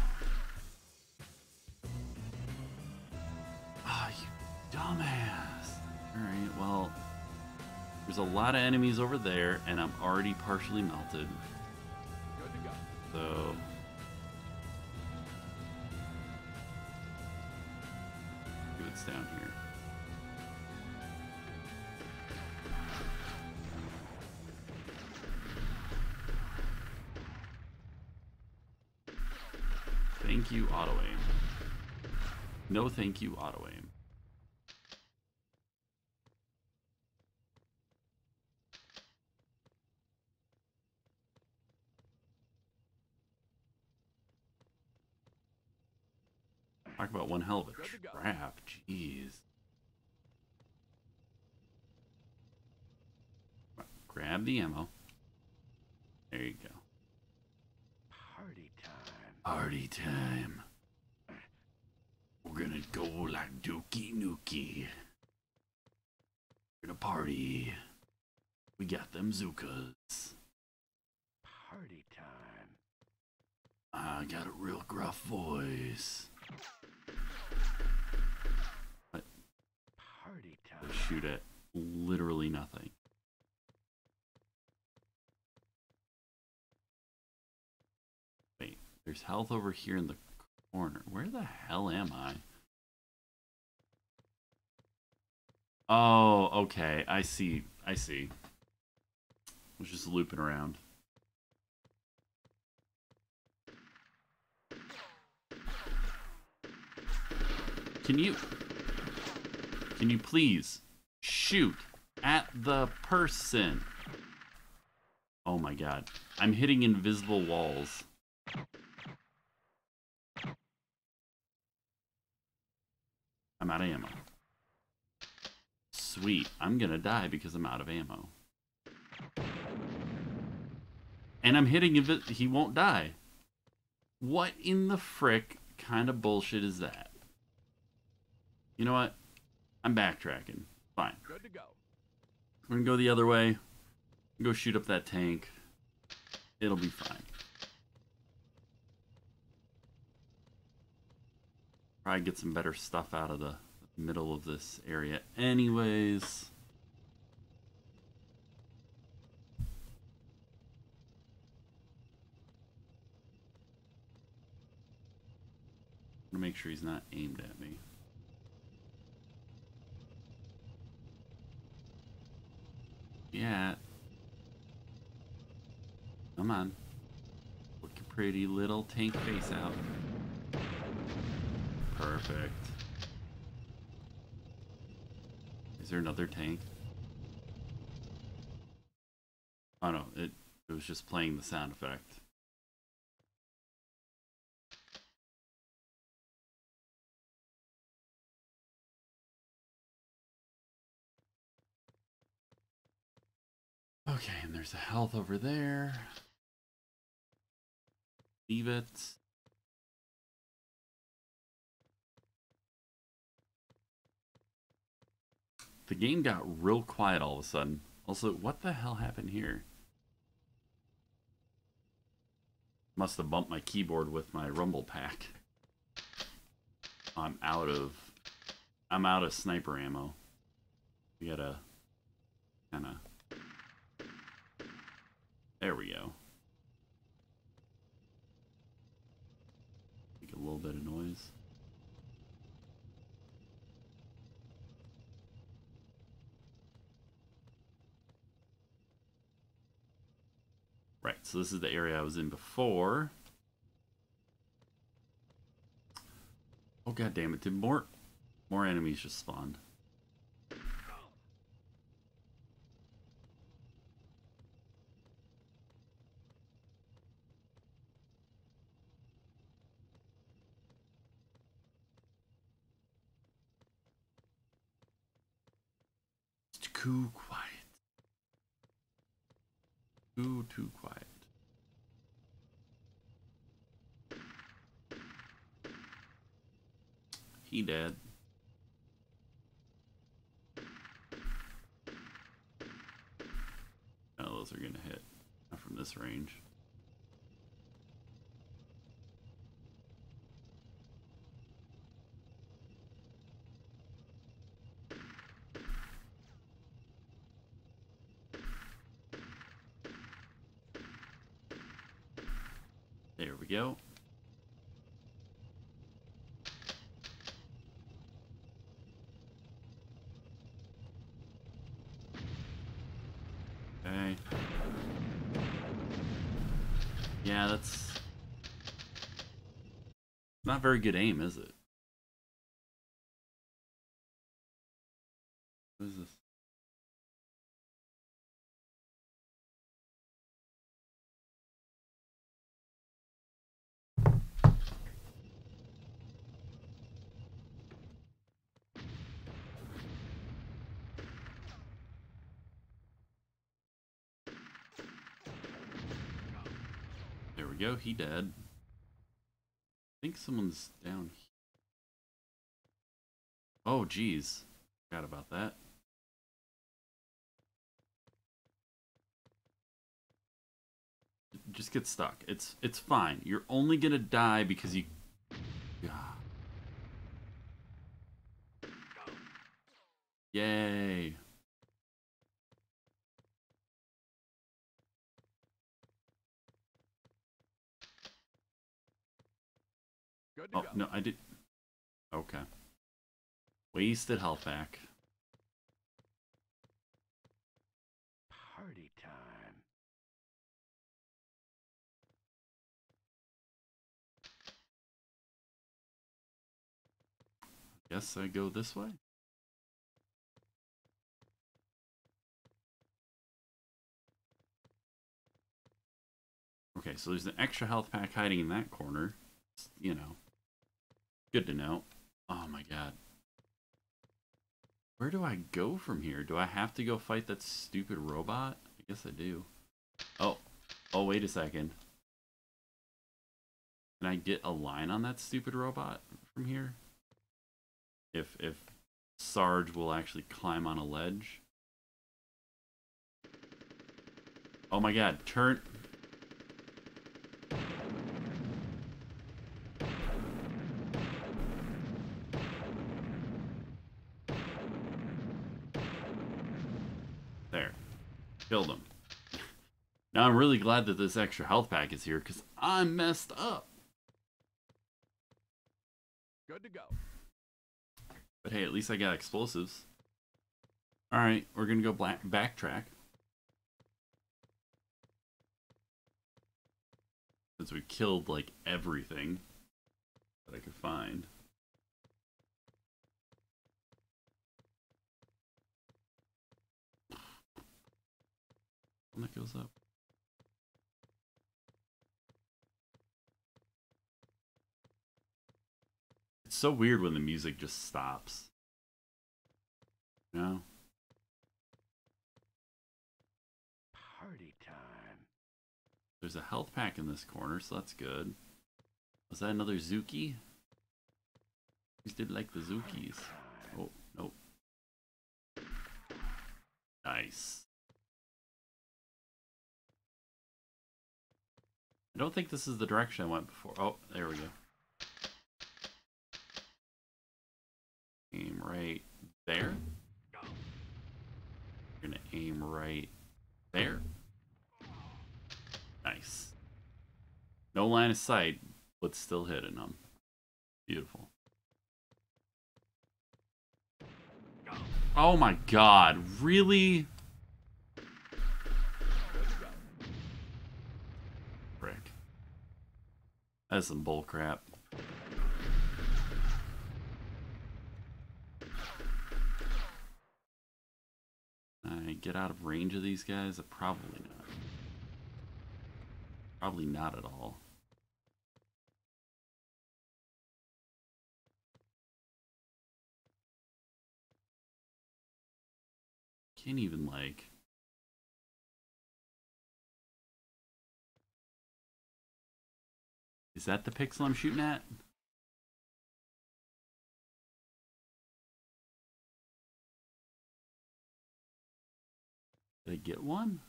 Ah, you dumbass. Alright, well... There's a lot of enemies over there, and I'm already partially melted. Thank you, auto aim. Talk about one hell of a Good to go. trap. Jeez. Grab the ammo. There you go. Party time. Party time. We're gonna go like Dookie Nukie. We're gonna party. Zukas. Party time. I got a real gruff voice. Party I time. shoot at literally nothing. Wait, there's health over here in the corner. Where the hell am I? Oh, okay. I see. I see was just looping around. Can you... Can you please shoot at the person? Oh my god. I'm hitting invisible walls. I'm out of ammo. Sweet. I'm gonna die because I'm out of ammo. And I'm hitting him, he won't die. What in the frick kind of bullshit is that? You know what? I'm backtracking. Fine. Good to go. We're gonna go the other way. Go shoot up that tank. It'll be fine. Probably get some better stuff out of the middle of this area anyways. Gonna make sure he's not aimed at me. Yeah. Come on. Look your pretty little tank face out. Perfect. Is there another tank? Oh no, it, it was just playing the sound effect. Okay, and there's a health over there. Leave it. The game got real quiet all of a sudden. Also, what the hell happened here? Must have bumped my keyboard with my rumble pack. I'm out of I'm out of sniper ammo. We gotta kinda there we go. Make a little bit of noise. Right, so this is the area I was in before. Oh god damn it, did more more enemies just spawned? Too quiet. Too, too quiet. He dead. Of those are gonna hit. Not from this range. Go. Okay. Yeah, that's not very good aim, is it? What is this? Go, he dead. I think someone's down here. Oh, geez. Forgot about that. Just get stuck. It's it's fine. You're only gonna die because you. Yeah. Yay. Good to Oh go. no, I did. Okay. Wasted health pack. Party time. Guess I go this way. Okay, so there's an extra health pack hiding in that corner. It's, You know, good to know. Oh my god. Where do I go from here? Do I have to go fight that stupid robot? I guess I do. Oh, oh, wait a second. Can I get a line on that stupid robot from here? If if Sarge will actually climb on a ledge. Oh my god, turn There. Killed him. Now I'm really glad that this extra health pack is here because I'm messed up. Good to go. But hey, at least I got explosives. Alright, we're gonna go black backtrack. Since we killed like everything that I could find. One that goes up. It's so weird when the music just stops. You know? Party time. There's a health pack in this corner, so that's good. Was that another Zuki? These did like the Zukis. Oh, nope. Nice. I don't think this is the direction I went before. Oh, there we go. Aim right there. We're gonna aim right there. Nice. No line of sight, but still hitting them. Beautiful. Oh my god, really? That's some bull crap. I get out of range of these guys? Uh, Probably not. Probably not at all. Can't even like. Is that the pixel I'm shooting at? Did I get one?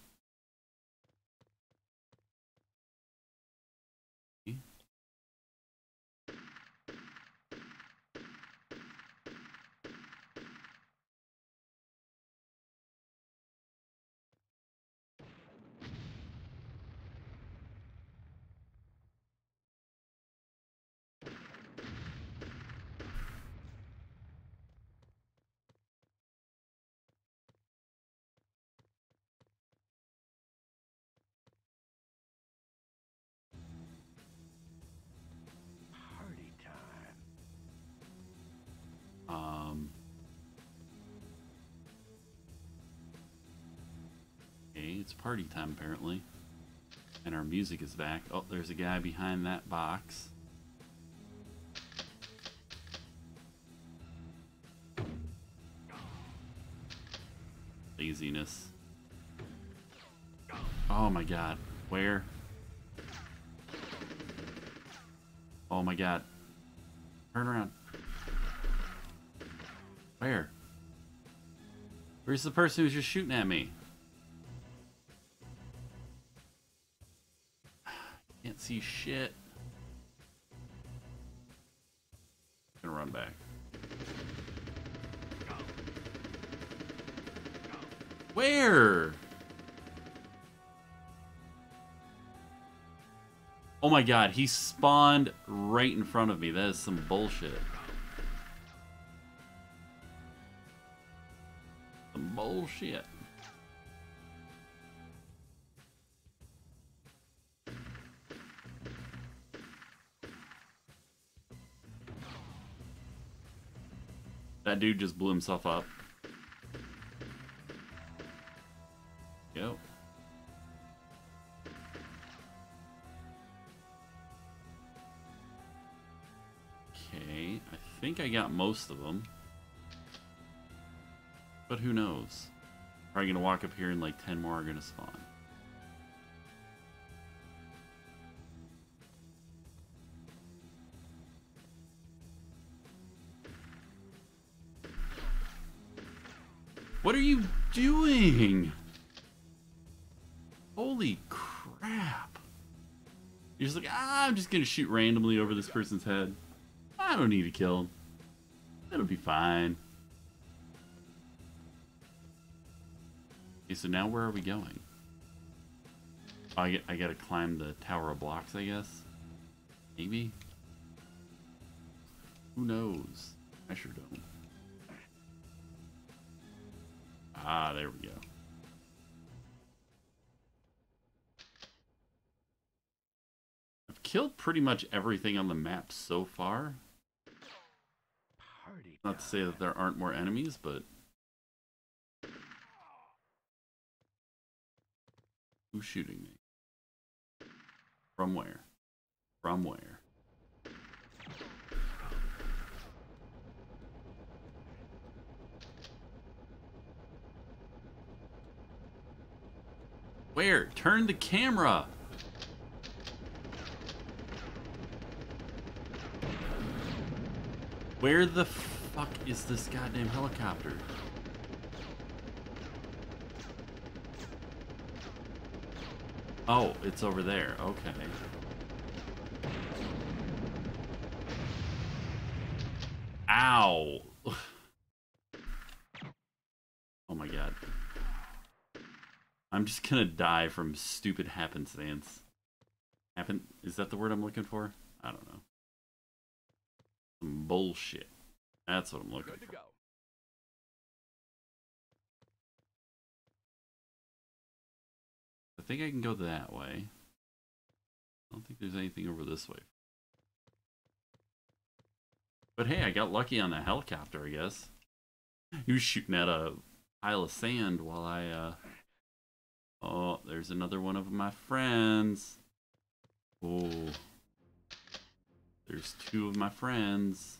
It's party time apparently. And our music is back. Oh, there's a guy behind that box. Laziness. Oh my god. Where? Oh my god. Turn around. Where? Where's the person who's just shooting at me? See shit. Gonna run back. Where? Oh my god, he spawned right in front of me. That is some bullshit. Some bullshit. Dude just blew himself up. Yep. Okay, I think I got most of them. But who knows? Probably gonna walk up here and like 10 more are gonna spawn. What are you doing? Holy crap. You're just like, ah, I'm just gonna shoot randomly over this person's head. I don't need to kill him. It'll be fine. Okay, so now where are we going? I, I gotta climb the tower of blocks, I guess? Maybe? Who knows? I sure don't. Ah, there we go. I've killed pretty much everything on the map so far. Party Not to say that there aren't more enemies, but... Who's shooting me? From where? From where? Where? Turn the camera! Where the fuck is this goddamn helicopter? Oh, it's over there. Okay. Ow! oh my god. I'm just gonna die from stupid happenstance. Happen? Is that the word I'm looking for? I don't know. Some bullshit. That's what I'm looking for. go. I think I can go that way. I don't think there's anything over this way. But hey, I got lucky on the helicopter, I guess. He was shooting at a pile of sand while I, uh... Oh, there's another one of my friends. Oh. There's two of my friends.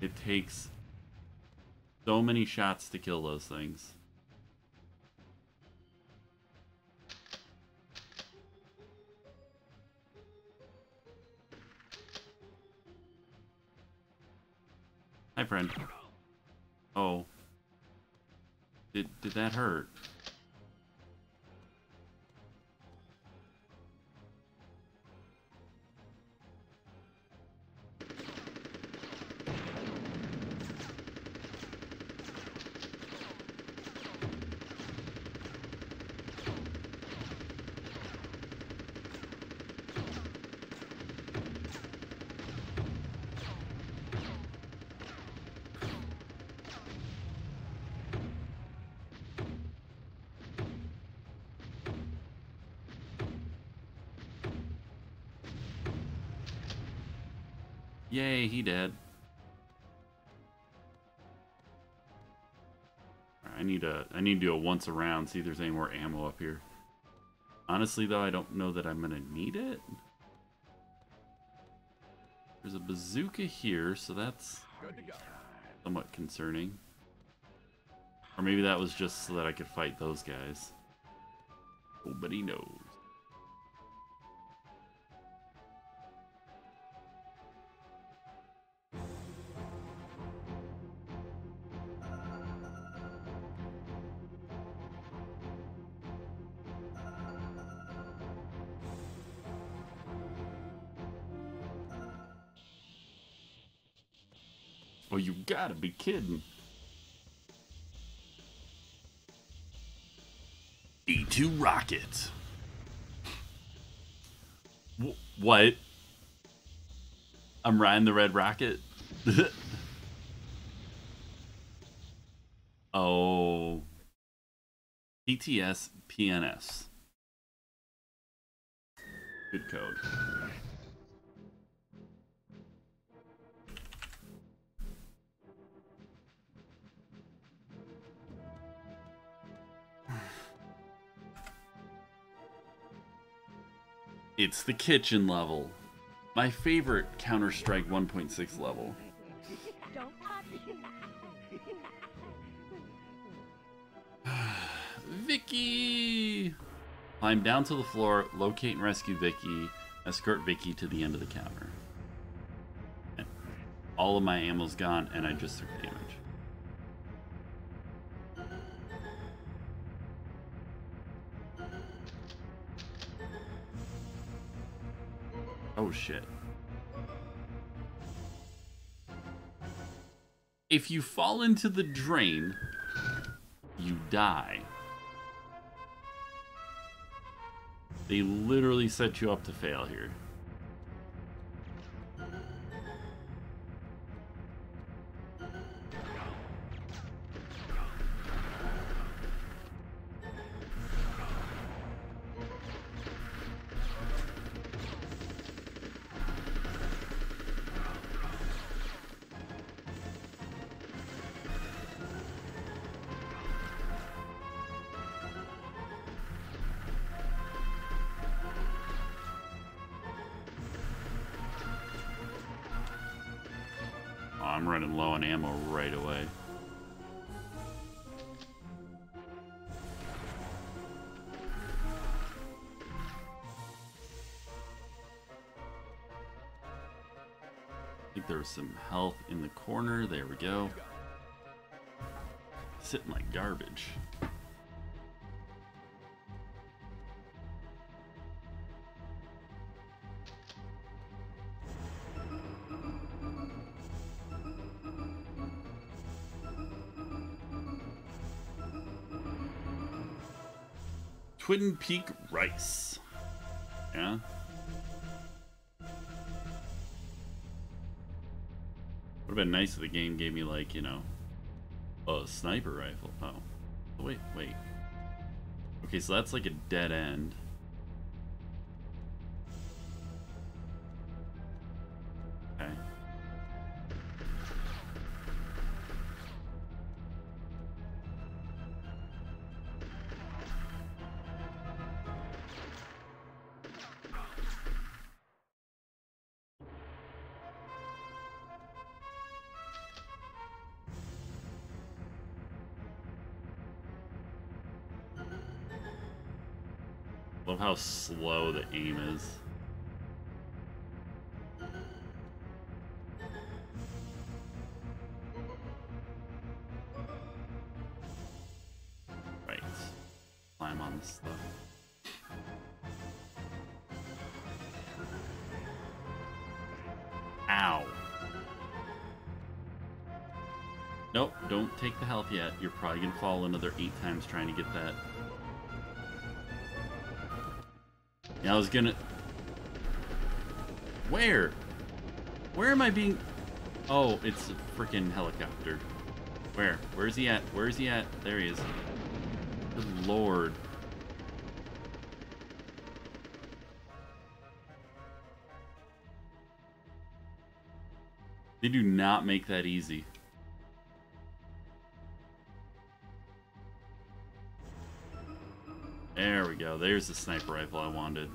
It takes so many shots to kill those things. Friend. Oh. Did did that hurt? Yay, he dead. I need a I need to do a once around, see if there's any more ammo up here. Honestly though, I don't know that I'm gonna need it. There's a bazooka here, so that's somewhat concerning. Or maybe that was just so that I could fight those guys. Nobody knows. Be kidding. E2 rockets. Wh- what? I'm riding the red rocket? [LAUGHS] oh. PTS PNS. Good code. It's the kitchen level. My favorite Counter Strike 1.6 level. [SIGHS] Vikki! Climb down to the floor, locate and rescue Vikki, escort Vikki to the end of the counter. And all of my ammo's gone, and I just took damage. Oh shit. If you fall into the drain, you die. They literally set you up to fail here. Some health in the corner. There we go. Sitting like garbage. Twin Peak Rice. Yeah? Would have been nice if the game gave me, like, you know, a sniper rifle. Oh. wait, wait. Okay, so that's like a dead end. How slow the aim is. Right. Climb on this stuff. Ow. Nope, don't take the health yet. You're probably gonna fall another eight times trying to get that. I was gonna... Where? Where am I being... Oh, it's a freaking helicopter. Where? Where's he at? Where's he at? There he is. Good lord. They do not make that easy. There's the sniper rifle I wanted.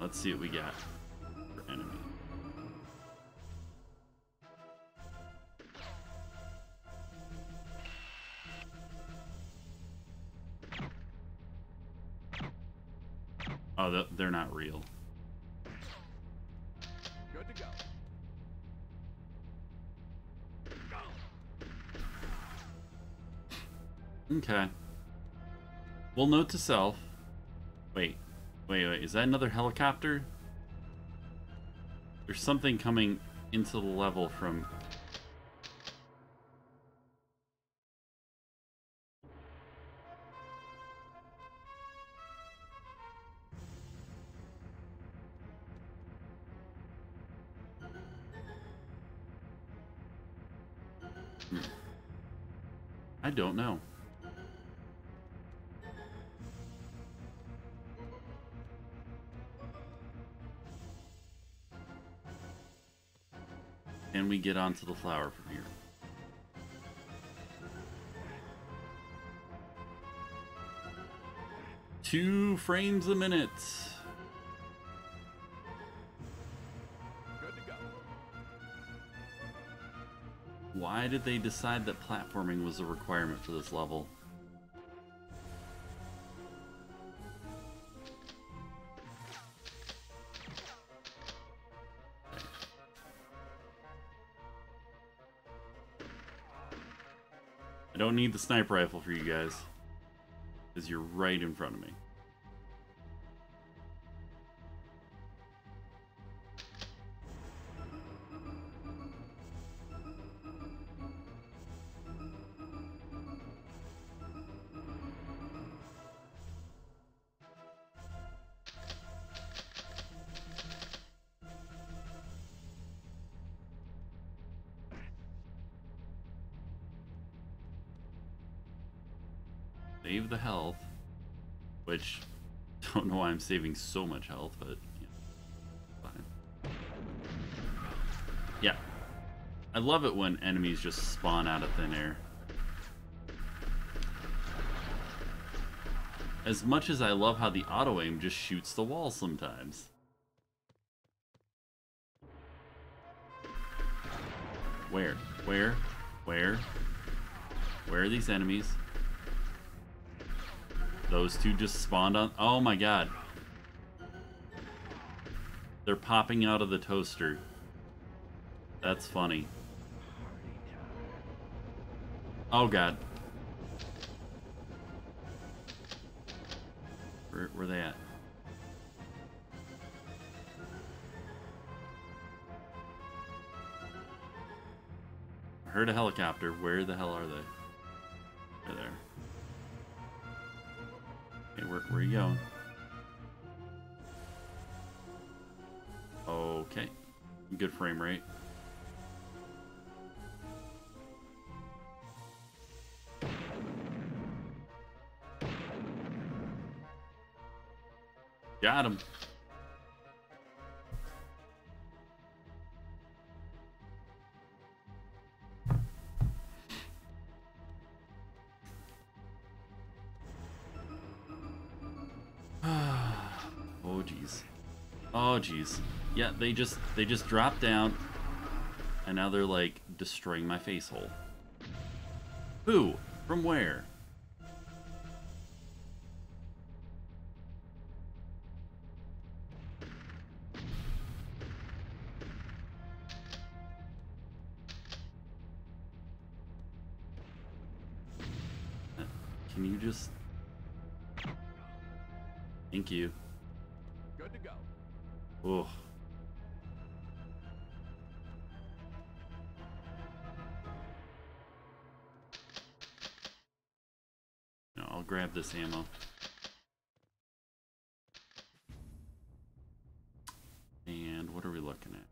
Let's see what we got for enemy. Oh, they're not real. Good to go. Okay. Well, note to self. Wait, wait, wait. Is that another helicopter? There's something coming into the level from. Hmm. I don't know. get onto the flower from here. Two frames a minute. Why did they decide that platforming was a requirement for this level? Don't need the sniper rifle for you guys. Because you're right in front of me. Saving so much health, but yeah, fine. Yeah. I love it when enemies just spawn out of thin air. As much as I love how the auto aim just shoots the wall sometimes. Where? Where? Where? Where are these enemies? Those two just spawned on. Oh my god. They're popping out of the toaster. That's funny. Oh god. Where, where they at? I heard a helicopter. Where the hell are they? They're there. Okay, where, where are you going? Good frame rate. Got him. [SIGHS] oh jeez. Oh jeez. Yeah, they just they just dropped down and now they're like destroying my face hole. Who? From where? Can you just... Thank you. Good to go. Oh. This ammo. And what are we looking at?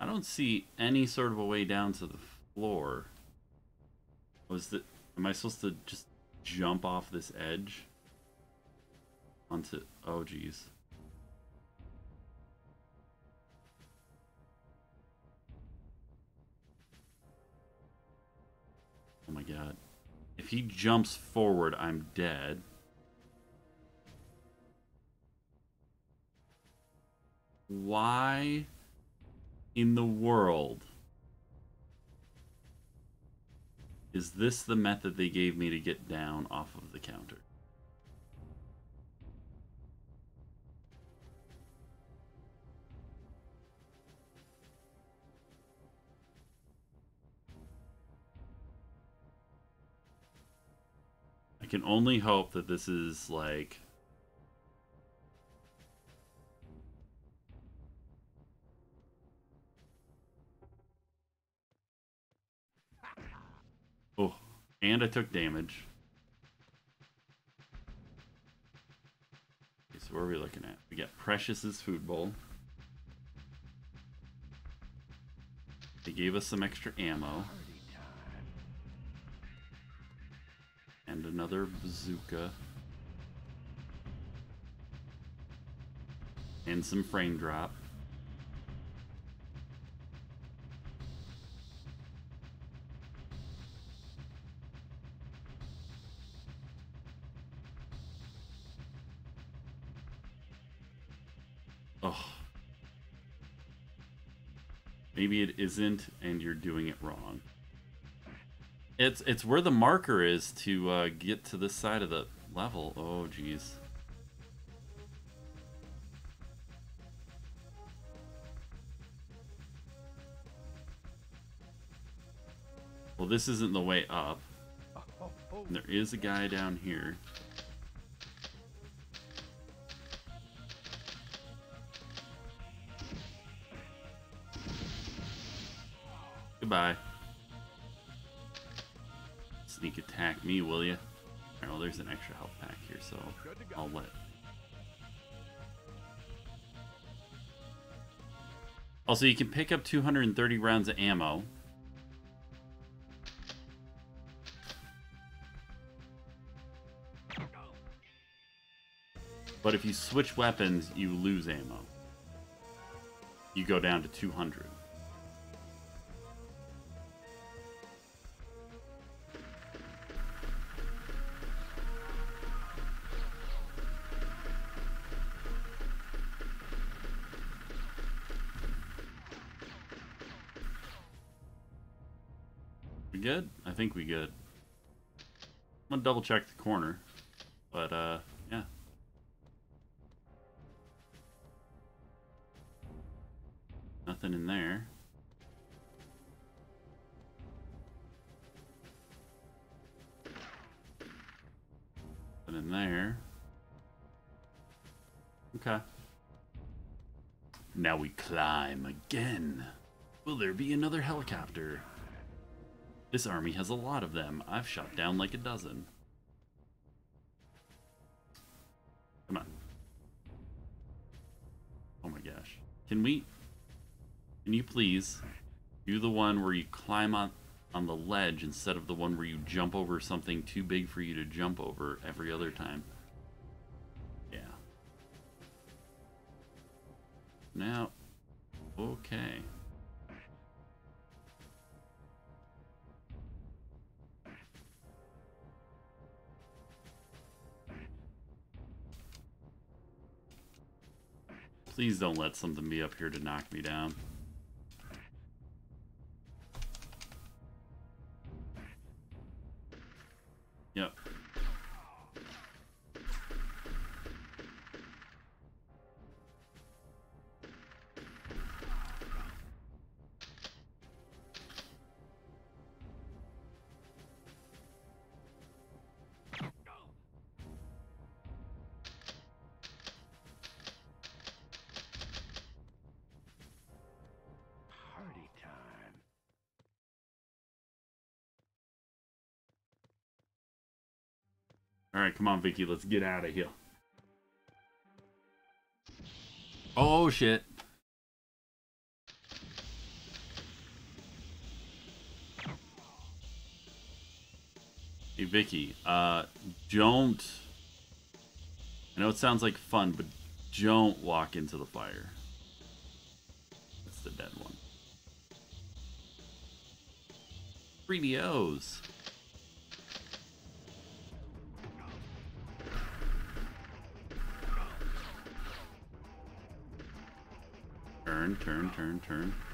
I don't see any sort of a way down to the floor. Was that am I supposed to just jump off this edge onto oh geez. If he jumps forward, I'm dead. Why in the world is this the method they gave me to get down off of the counter? I can only hope that this is like [LAUGHS] Oh, and I took damage. Okay, so where are we looking at? We got Precious's food bowl. They gave us some extra ammo. And another bazooka. And some frame drop. Maybe it isn't, and you're doing it wrong. It's it's where the marker is to uh, get to this side of the level. Oh, jeez. Well, this isn't the way up. There is a guy down here. Goodbye. Sneak attack me, will you? Alright, well, there's an extra health pack here, so. I'll let. Also, you can pick up 230 rounds of ammo. But if you switch weapons, you lose ammo. You go down to 200. Double check the corner. But, uh, yeah. Nothing in there. Nothing in there. Okay. Now we climb again. Will there be another helicopter? This army has a lot of them. I've shot down like a dozen. Can we... Can you please do the one where you climb on, on the ledge instead of the one where you jump over something too big for you to jump over every other time? Yeah. Now... Okay. Please don't let something be up here to knock me down. Come on, Vikki. Let's get out of here. Oh shit. Hey Vikki, uh, don't. I know it sounds like fun, but don't walk into the fire. That's the dead one. 3DOs. Turn, turn, turn, turn.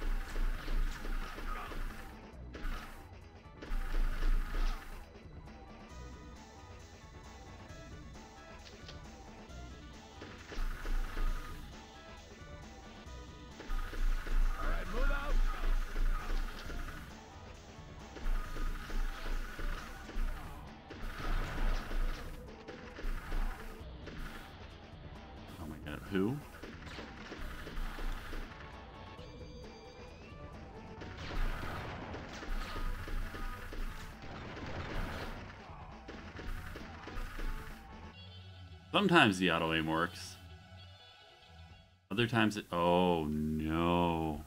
Sometimes the auto aim works. Other times it. Oh no.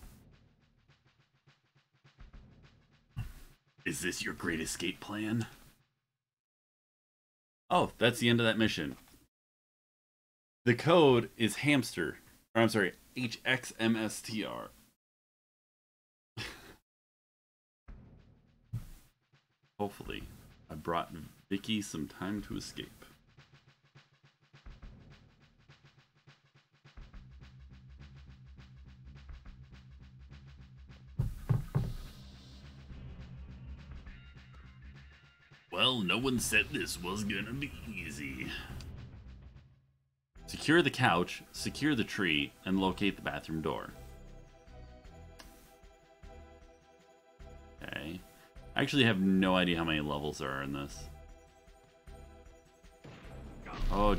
Is this your great escape plan? Oh, that's the end of that mission. The code is hamster. Or I'm sorry, HXMSTR. [LAUGHS] Hopefully, I brought Vikki some time to escape. Well, no one said this was gonna be easy. Secure the couch, secure the tree, and locate the bathroom door. Okay. I actually have no idea how many levels there are in this. Oh,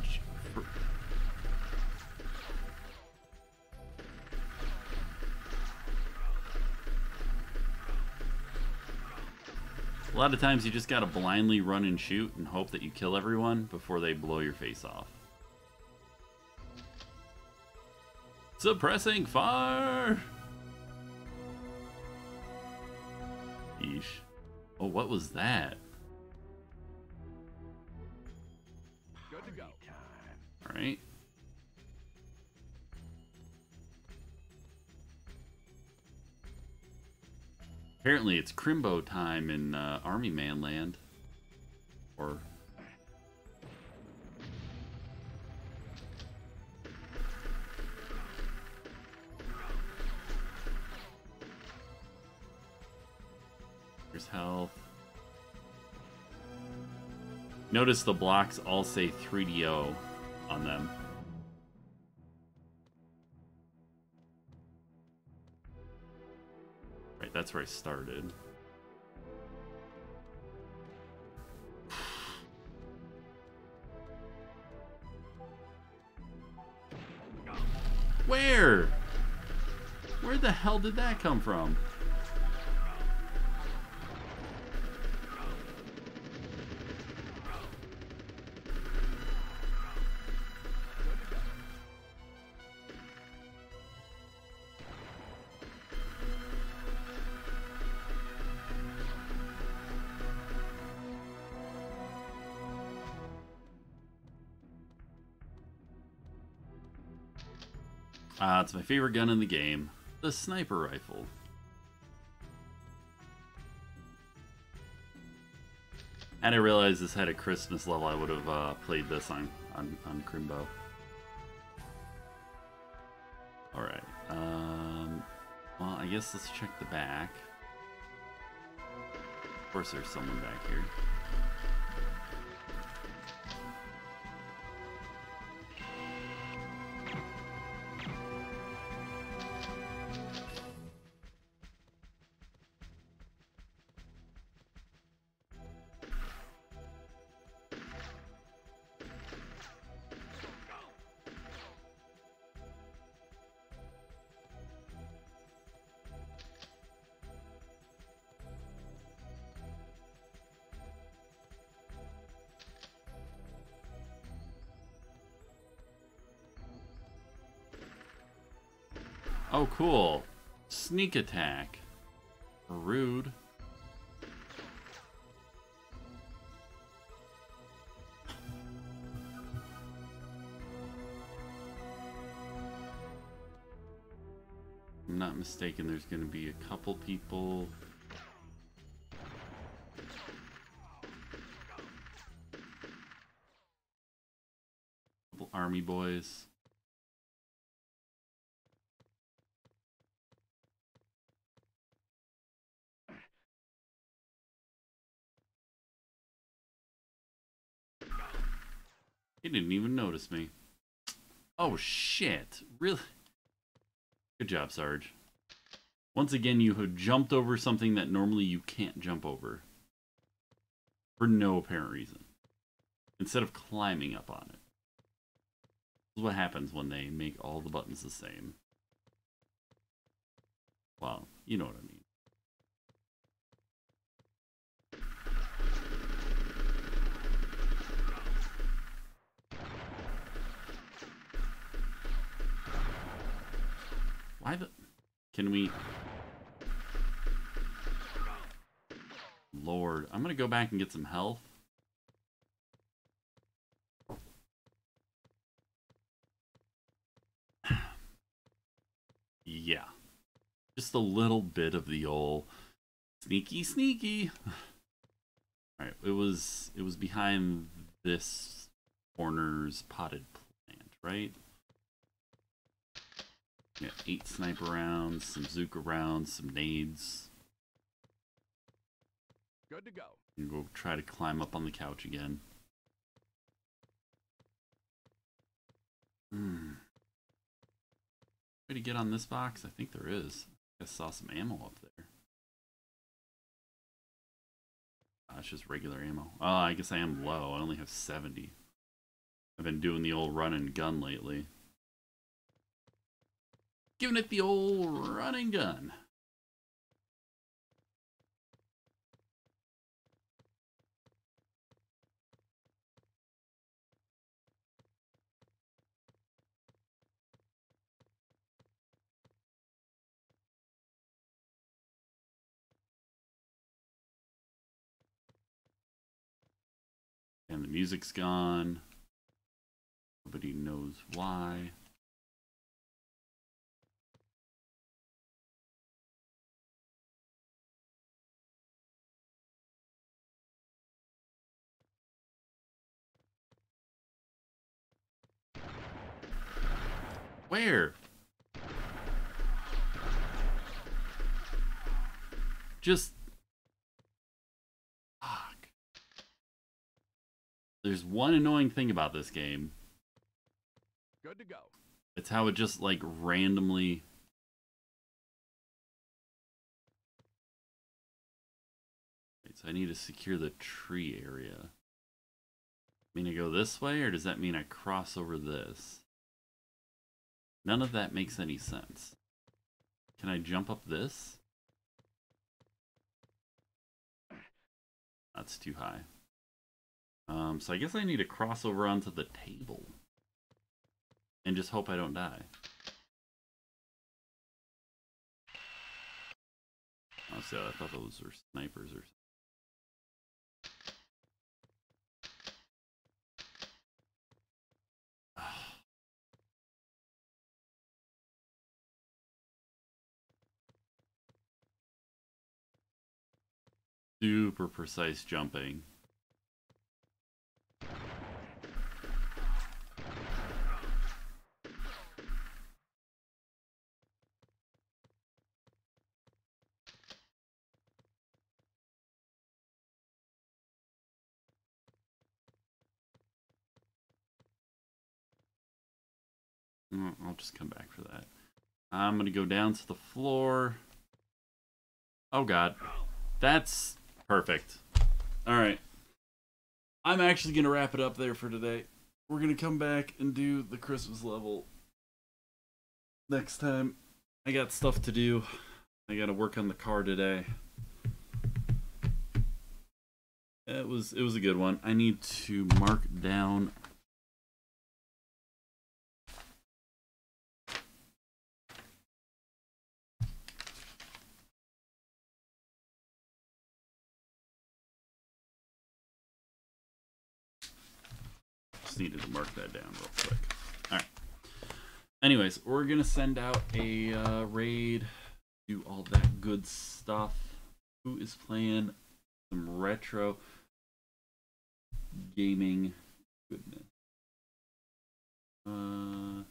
A lot of times you just gotta blindly run and shoot and hope that you kill everyone before they blow your face off. Suppressing fire! Yeesh. Oh, what was that? Good to go. Alright. Apparently it's Crimbo time in uh, Army Man land. Or... Here's health. Notice the blocks all say 3DO on them. That's where I started. Where? Where the hell did that come from? My favorite gun in the game. The sniper rifle. Had I realized this had a Christmas level, I would have uh, played this on, on, on Crimbo. Alright. Um, well, I guess let's check the back. Of course there's someone back here. Oh, cool. Sneak attack. Rude. I'm not mistaken, there's going to be a couple people. Army boys. He didn't even notice me. Oh shit. Really? Good job, Sarge. Once again, you have jumped over something that normally you can't jump over. For no apparent reason. Instead of climbing up on it. This is what happens when they make all the buttons the same. Well, you know what I mean. The... Can we... Lord. I'm gonna go back and get some health. [SIGHS] yeah. Just a little bit of the old sneaky sneaky. [SIGHS] Alright, it was it was behind this corner's potted plant, right? Yeah, eight sniper rounds, some Zuka rounds, some nades. Good to go. And go try to climb up on the couch again. Hmm. Way to get on this box? I think there is. I saw some ammo up there. Uh, it's just regular ammo. Oh, I guess I am low. I only have 70. I've been doing the old run and gun lately. Giving it the old running gun. And the music's gone. Nobody knows why. Where? Just fuck. There's one annoying thing about this game. Good to go. It's how it just like randomly so I need to secure the tree area. I Mean I go this way or does that mean I cross over this? None of that makes any sense. Can I jump up this? That's too high. Um, so I guess I need to cross over onto the table. And just hope I don't die. Oh, so I thought those were snipers or Super precise jumping. I'll just come back for that. I'm gonna go down to the floor. Oh god. That's perfect. Alright. I'm actually gonna wrap it up there for today. We're gonna come back and do the Christmas level next time. I got stuff to do. I gotta work on the car today. It was it was a good one. I need to mark down Just needed to mark that down real quick. All right. Anyways, we're gonna send out a uh, raid, do all that good stuff. Who is playing some retro gaming goodness? Uh.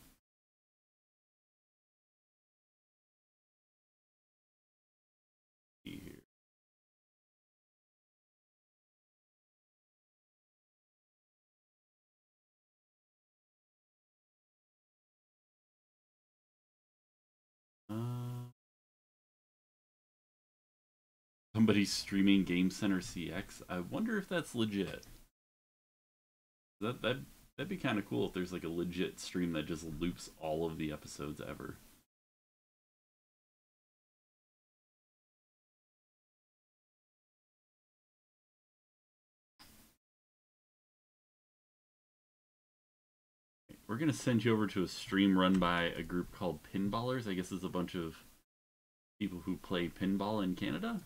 Somebody's streaming Game Center CX. I wonder if that's legit. That that that'd be kind of cool if there's like a legit stream that just loops all of the episodes ever. We're gonna send you over to a stream run by a group called Pinballers. I guess it's a bunch of people who play pinball in Canada.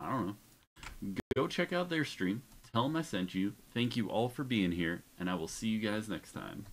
I don't know. Go check out their stream. Tell them I sent you. Thank you all for being here, and I will see you guys next time.